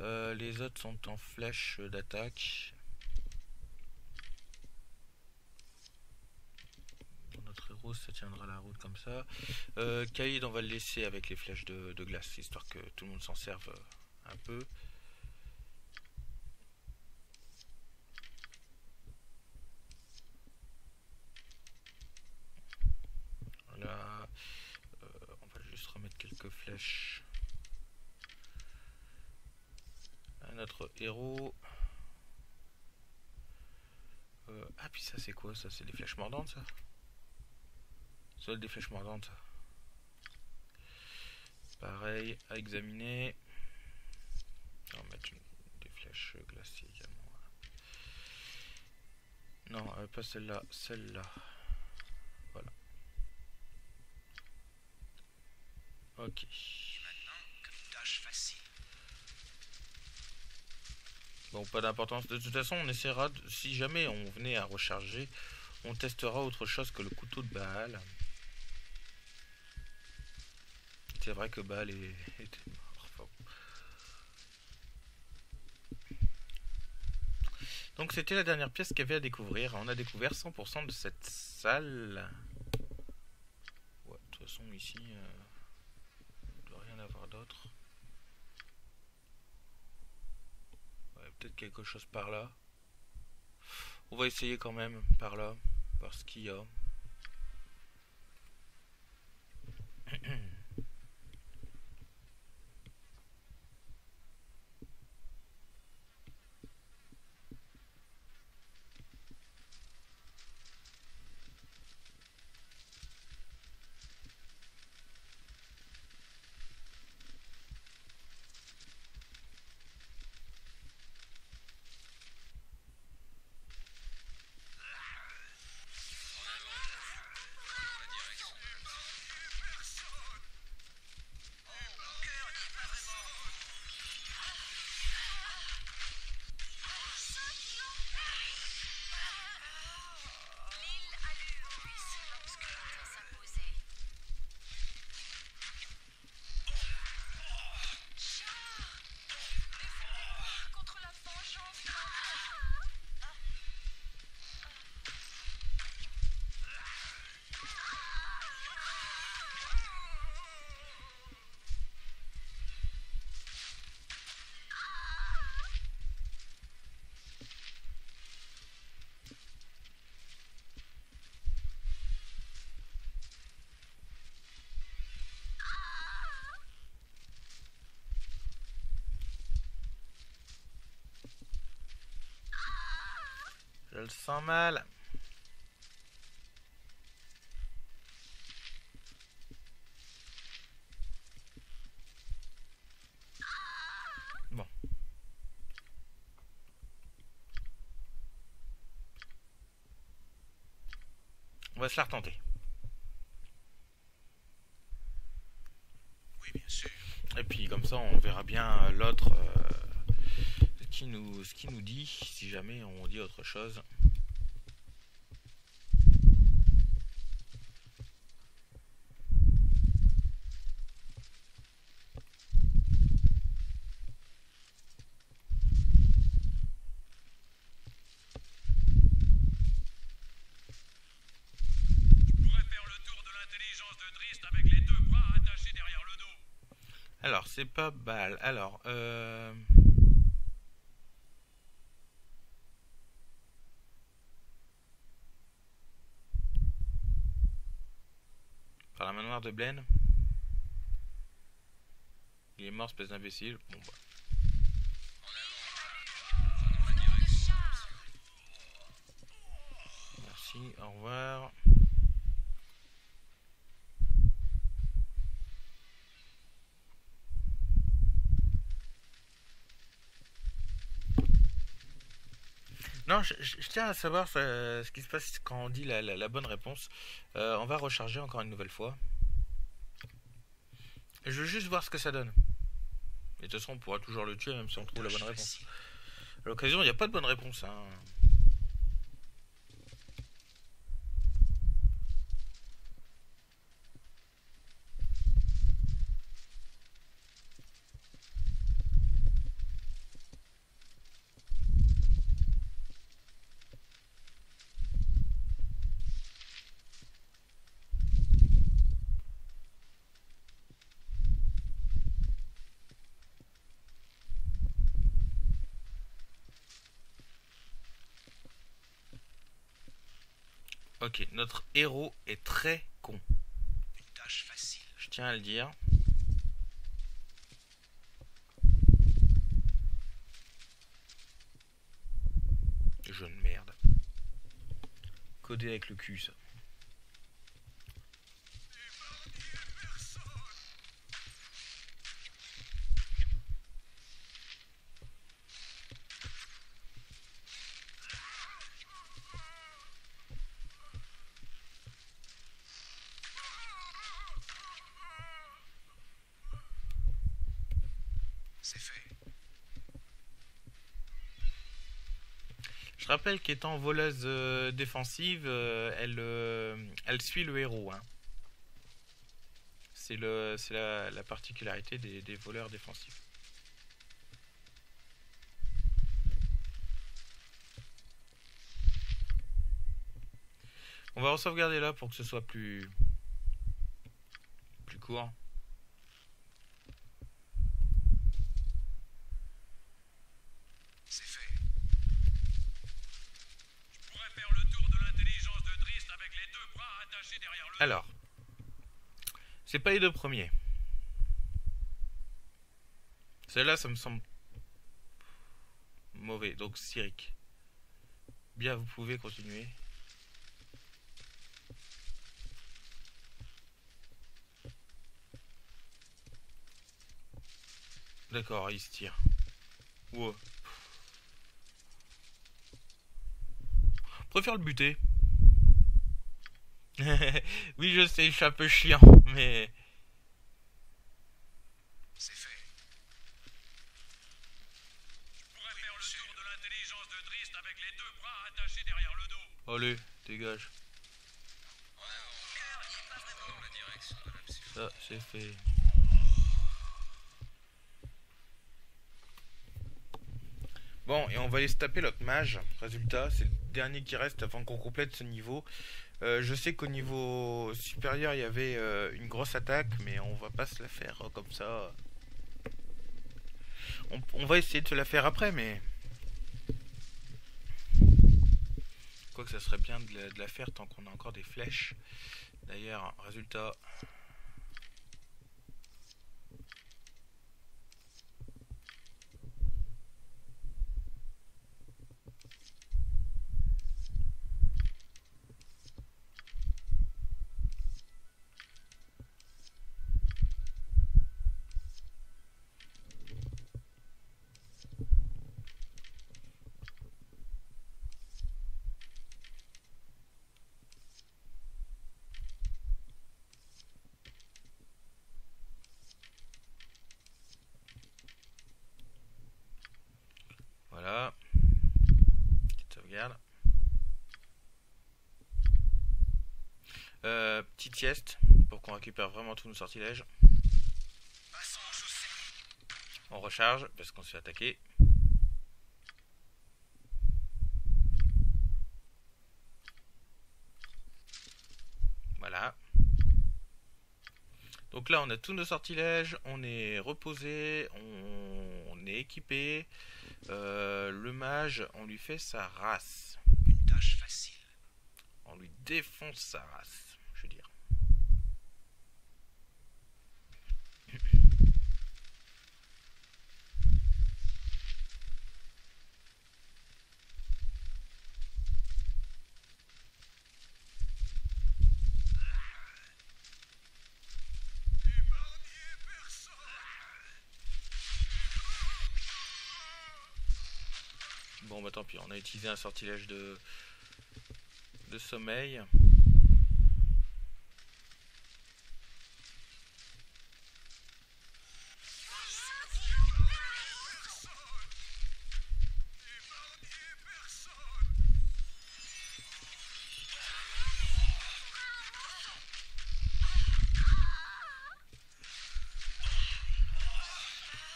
Euh, les autres sont en flèche d'attaque. Notre héros, ça tiendra la route comme ça. Euh, Kaïd, on va le laisser avec les flèches de, de glace, histoire que tout le monde s'en serve euh, un peu. Flèches. À notre héros. Euh, ah, puis ça, c'est quoi ça? C'est des flèches mordantes, ça? Des flèches mordantes. Pareil, à examiner. On va mettre des flèches glacées également. Non, euh, pas celle-là, celle-là. Voilà. Ok. Bon, pas d'importance. De toute façon, on essaiera, de- si jamais on venait à recharger, on testera autre chose que le couteau de Baal. C'est vrai que Baal est, était mort. Donc c'était la dernière pièce qu'il y avait à découvrir. On a découvert 100% de cette salle. Ouais, de toute façon ici, euh, avoir peut-être quelque chose par là. On va essayer quand même par là, voir ce qu'il y a. le sens mal. Bon. On va se la retenter. Oui, bien sûr. Et puis comme ça, on verra bien euh, l'autre euh, qui nous ce qui nous dit si jamais on dit autre chose. Je pourrais faire le tour de l'intelligence de Drist avec les deux bras attachés derrière le dos. Alors, c'est pas Baal. Alors, euh... Par la manoir de Blaine. Il est mort, espèce d'imbécile. Bon, bah. Merci, au revoir. Je, tiens à savoir euh, ce qui se passe quand on dit la, la- la bonne réponse. Euh, on va recharger encore une nouvelle fois. Je veux juste voir ce que ça donne. Et de toute façon, on pourra toujours le tuer même si on trouve la bonne réponse. À l'occasion, il n'y a pas de bonne réponse. Hein. Ok, notre héros est très con. Une tâche facile. Je tiens à le dire. Jeune merde. Codé avec le cul, ça. Rappelle qu'étant voleuse euh, défensive, euh, elle, euh, elle suit le héros. hein. C'est la, la particularité des, des voleurs défensifs. On va sauvegarder là pour que ce soit plus plus court. C'est fait. Je pourrais faire le tour de l'intelligence de Drist avec les deux bras attachés derrière le Alors, c'est pas les deux premiers. Celle-là, ça me semble mauvais. Donc, Cyric. Bien, vous pouvez continuer. D'accord, il se tire. Wow. Préfère le buter. oui, je sais, je suis un peu chiant, mais C'est fait. Je pourrais faire le tour de l'intelligence de Drist avec les deux bras attachés derrière le dos. allez, dégage. De l'absurde. Ça, c'est fait. Bon, et on va aller se taper l'autre mage. Résultat, c'est le dernier qui reste avant qu'on complète ce niveau. Euh, je sais qu'au niveau supérieur, il y avait euh, une grosse attaque, mais on va pas se la faire euh, comme ça. On, va essayer de se la faire après, mais... Quoique ça serait bien de la faire tant qu'on a encore des flèches. D'ailleurs, résultat... Voilà. Petite sauvegarde. Euh, petite sieste pour qu'on récupère vraiment tous nos sortilèges. On recharge parce qu'on se fait attaquer. Voilà. Donc là, on a tous nos sortilèges, on est reposé, on, on est équipé. Euh, le mage, on lui fait sa race. Une tâche facile. On lui défonce sa race, je veux dire. Bon bah tant pis, on a utilisé un sortilège de, de sommeil.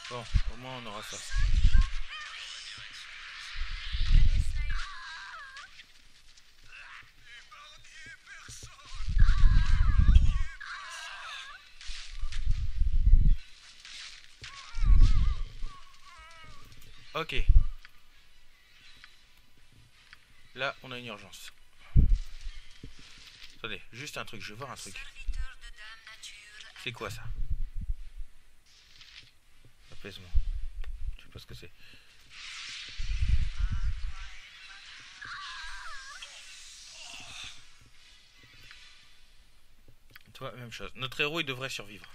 Bon, au moins on aura ça. urgence. Attendez, juste un truc, je vais voir un truc. C'est quoi ça? Apaisement. Je sais pas ce que c'est. Toi, même chose. Notre héros, il devrait survivre.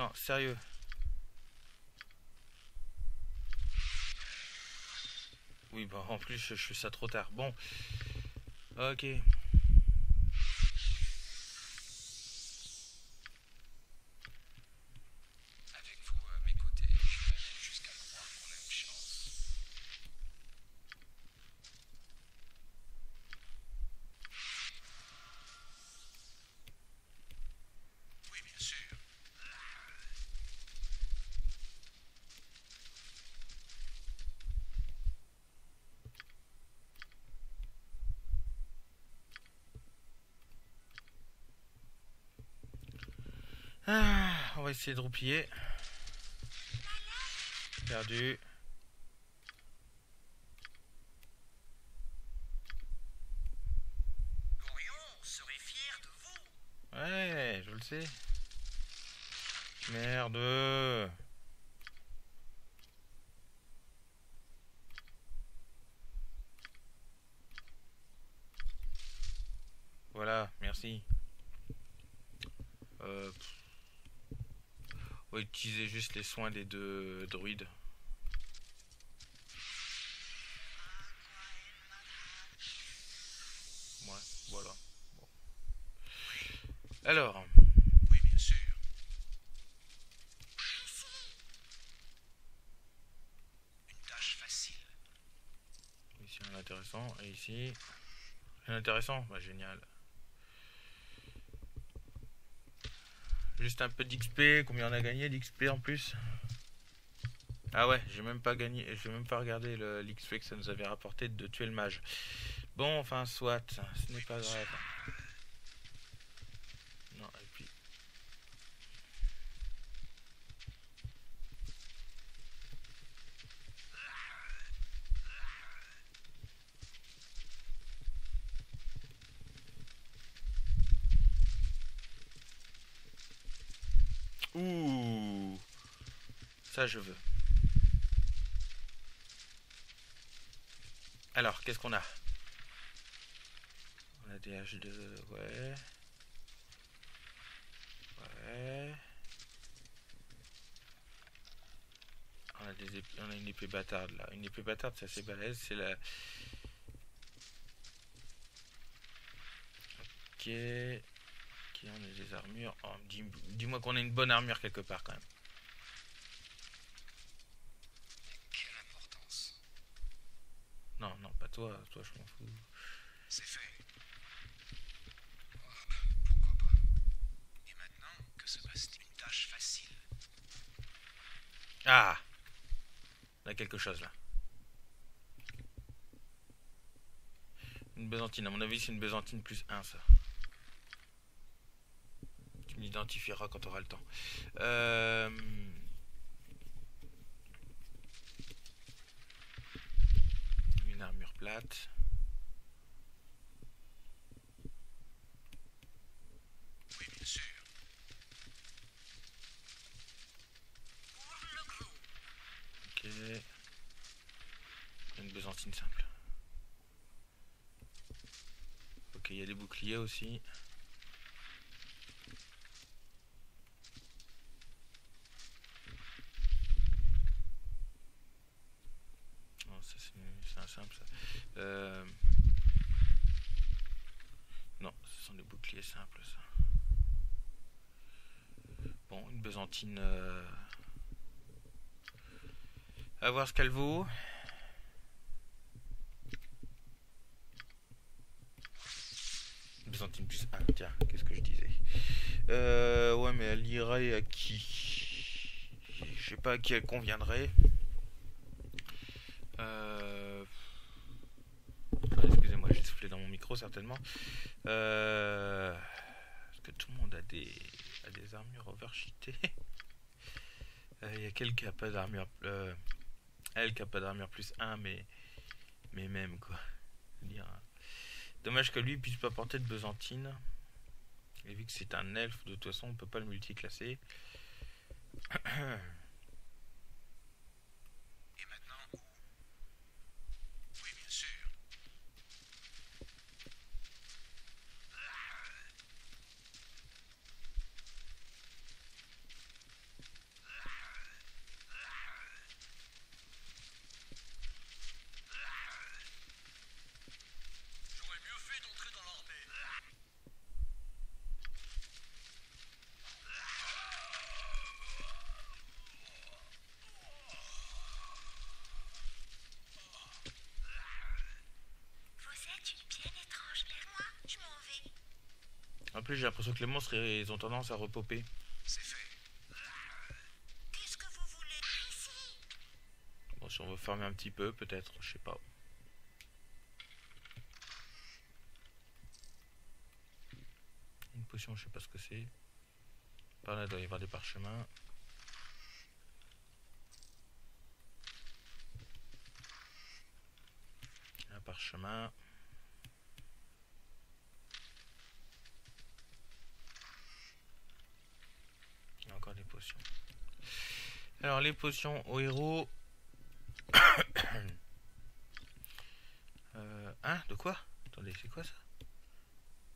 Non, sérieux. Oui, bah en plus, je, je fais ça trop tard. Bon. Ok. Avec vous à mes côtés, j'irai même jusqu'à croire qu'on a une chance. Oui, bien sûr. Ah, on essayer de roupiller. Perdu. Ouais, je le sais. Merde. Voilà, merci. Euh, pff. on va utiliser juste les soins des deux druides. Ouais, voilà. Bon. Alors. Oui, bien sûr. Une tâche facile. Ici un intéressant et ici un intéressant, bah génial. Juste un peu d'XP, combien on a gagné d'XP en plus? Ah ouais, j'ai même pas gagné, j'ai même pas regardé l'XP que ça nous avait rapporté de tuer le mage. Bon, enfin soit, ce n'est pas grave. Non, et puis Ouh Je veux. Alors, qu'est-ce qu'on a? On a des H2, ouais. Ouais. On a, des on a une épée bâtarde là. Une épée bâtarde, c'est assez balèze. C'est la. Ok. Ok, on a des armures. Oh, dis- Dis-moi qu'on a une bonne armure quelque part quand même. Quelle importance. Non, non, pas toi. Toi, je m'en fous. C'est fait. Pourquoi pas. Et maintenant, que se passe-t-il Une tâche facile. Ah On a quelque chose là. Une besantine. À mon avis, c'est une besantine plus 1 ça. Tu m'identifieras quand tu auras le temps. Euh... Une armure Oui, bien sûr. Le. Ok. Une besantine simple. Ok, il y a des boucliers aussi. Non, ça c'est c'est un simple ça. Euh, Non, ce sont des boucliers simples ça. Bon, une besantine. euh, à voir ce qu'elle vaut. Byzantine plus 1. Tiens, qu'est-ce que je disais euh, Ouais, mais elle irait à qui? Je sais pas à qui elle conviendrait. Euh... ah, Excusez-moi, j'ai micro certainement. Euh... Est-ce que tout le monde a des, a des armures overcheatées Euh, Il y a quelqu'un qui a pas d'armure. euh, Elle qui a pas d'armure plus 1, mais. Mais même quoi. Euh, Dommage que lui puisse pas porter de Byzantine. Et vu que c'est un elfe, de toute façon, on peut pas le multiclasser. Et maintenant où Oui, bien sûr. J'aurais mieux fait d'entrer dans l'armée. Vous êtes une bien étrange vers moi. Je m'en vais. En plus, j'ai l'impression que les monstres, ils ont tendance à repopper. C'est fait. Qu'est-ce que vous voulez Ici? Bon, si on veut farmer un petit peu, peut-être, je sais pas. Une potion, je sais pas ce que c'est. Par là, il doit y avoir des parchemins. Un parchemin. Il y a encore des potions. Potions au héros. euh, hein De quoi? Attendez, c'est quoi ça?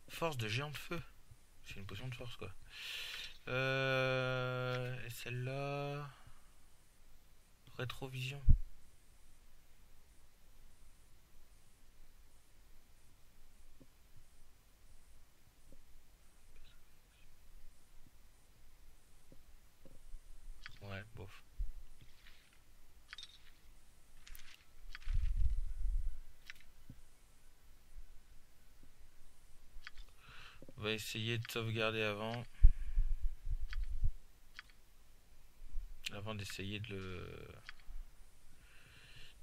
Force de géant de feu. C'est une potion de force, quoi. Euh, et celle-là. Rétrovision. Ouais, bof. On va essayer de sauvegarder avant. Avant d'essayer de le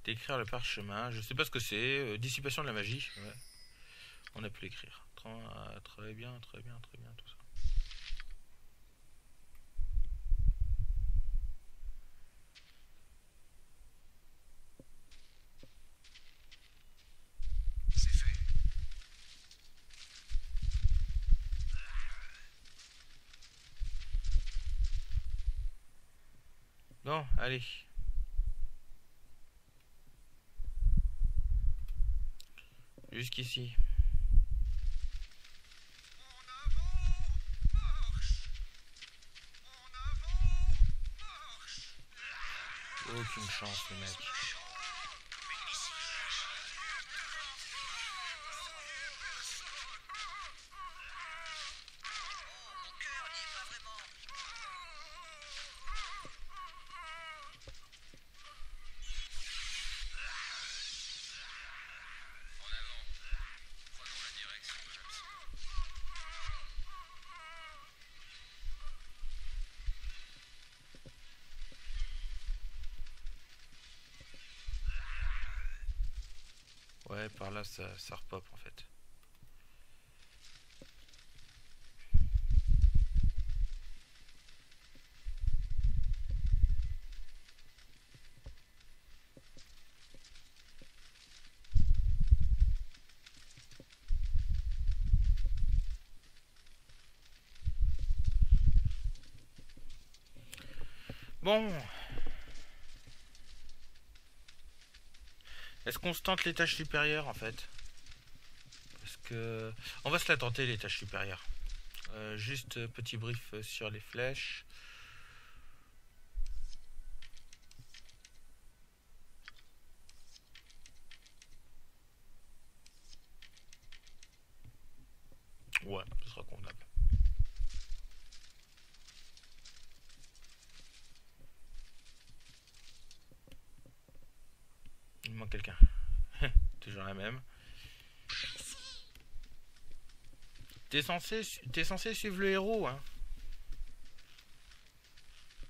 d'écrire le parchemin. Je sais pas ce que c'est. euh, dissipation de la magie. On a pu l'écrire. Euh, très bien, très bien, très bien tout ça. Jusqu'ici. Aucune chance, le mec. Par là, ça, ça repop en fait. Bon. Est-ce qu'on se tente l'étage supérieur en fait Parce que. On va se la tenter l'étage supérieur. Euh, juste euh, petit brief euh, sur les flèches. Ouais, ce sera convenable. Il me manque quelqu'un. Toujours la même. T'es censé, censé suivre le héros, hein.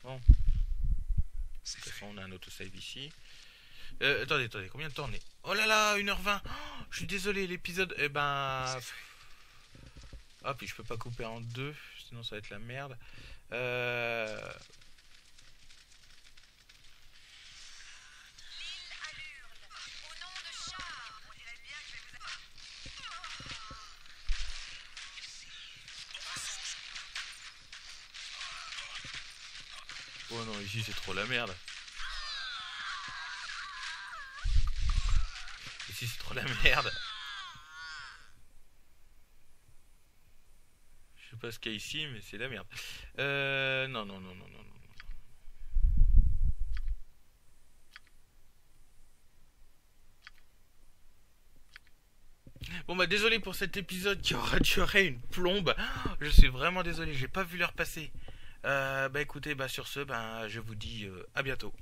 Bon. De toute façon, on a un autosave ici. Euh, attendez, attendez, combien de temps on est? Oh là là, 1h20 Oh, Je suis désolé, l'épisode... Eh ben... Ah, puis je peux pas couper en deux, sinon ça va être la merde. Euh... Oh non, ici c'est trop la merde. Ici c'est trop la merde. Je sais pas ce qu'il y a ici, mais c'est la merde. Euh, non, non, non, non, non, non. Bon bah désolé pour cet épisode qui aura duré une plombe. Je suis vraiment désolé, j'ai pas vu l'heure passer. Euh, bah écoutez, bah sur ce, bah je vous dis euh, à bientôt.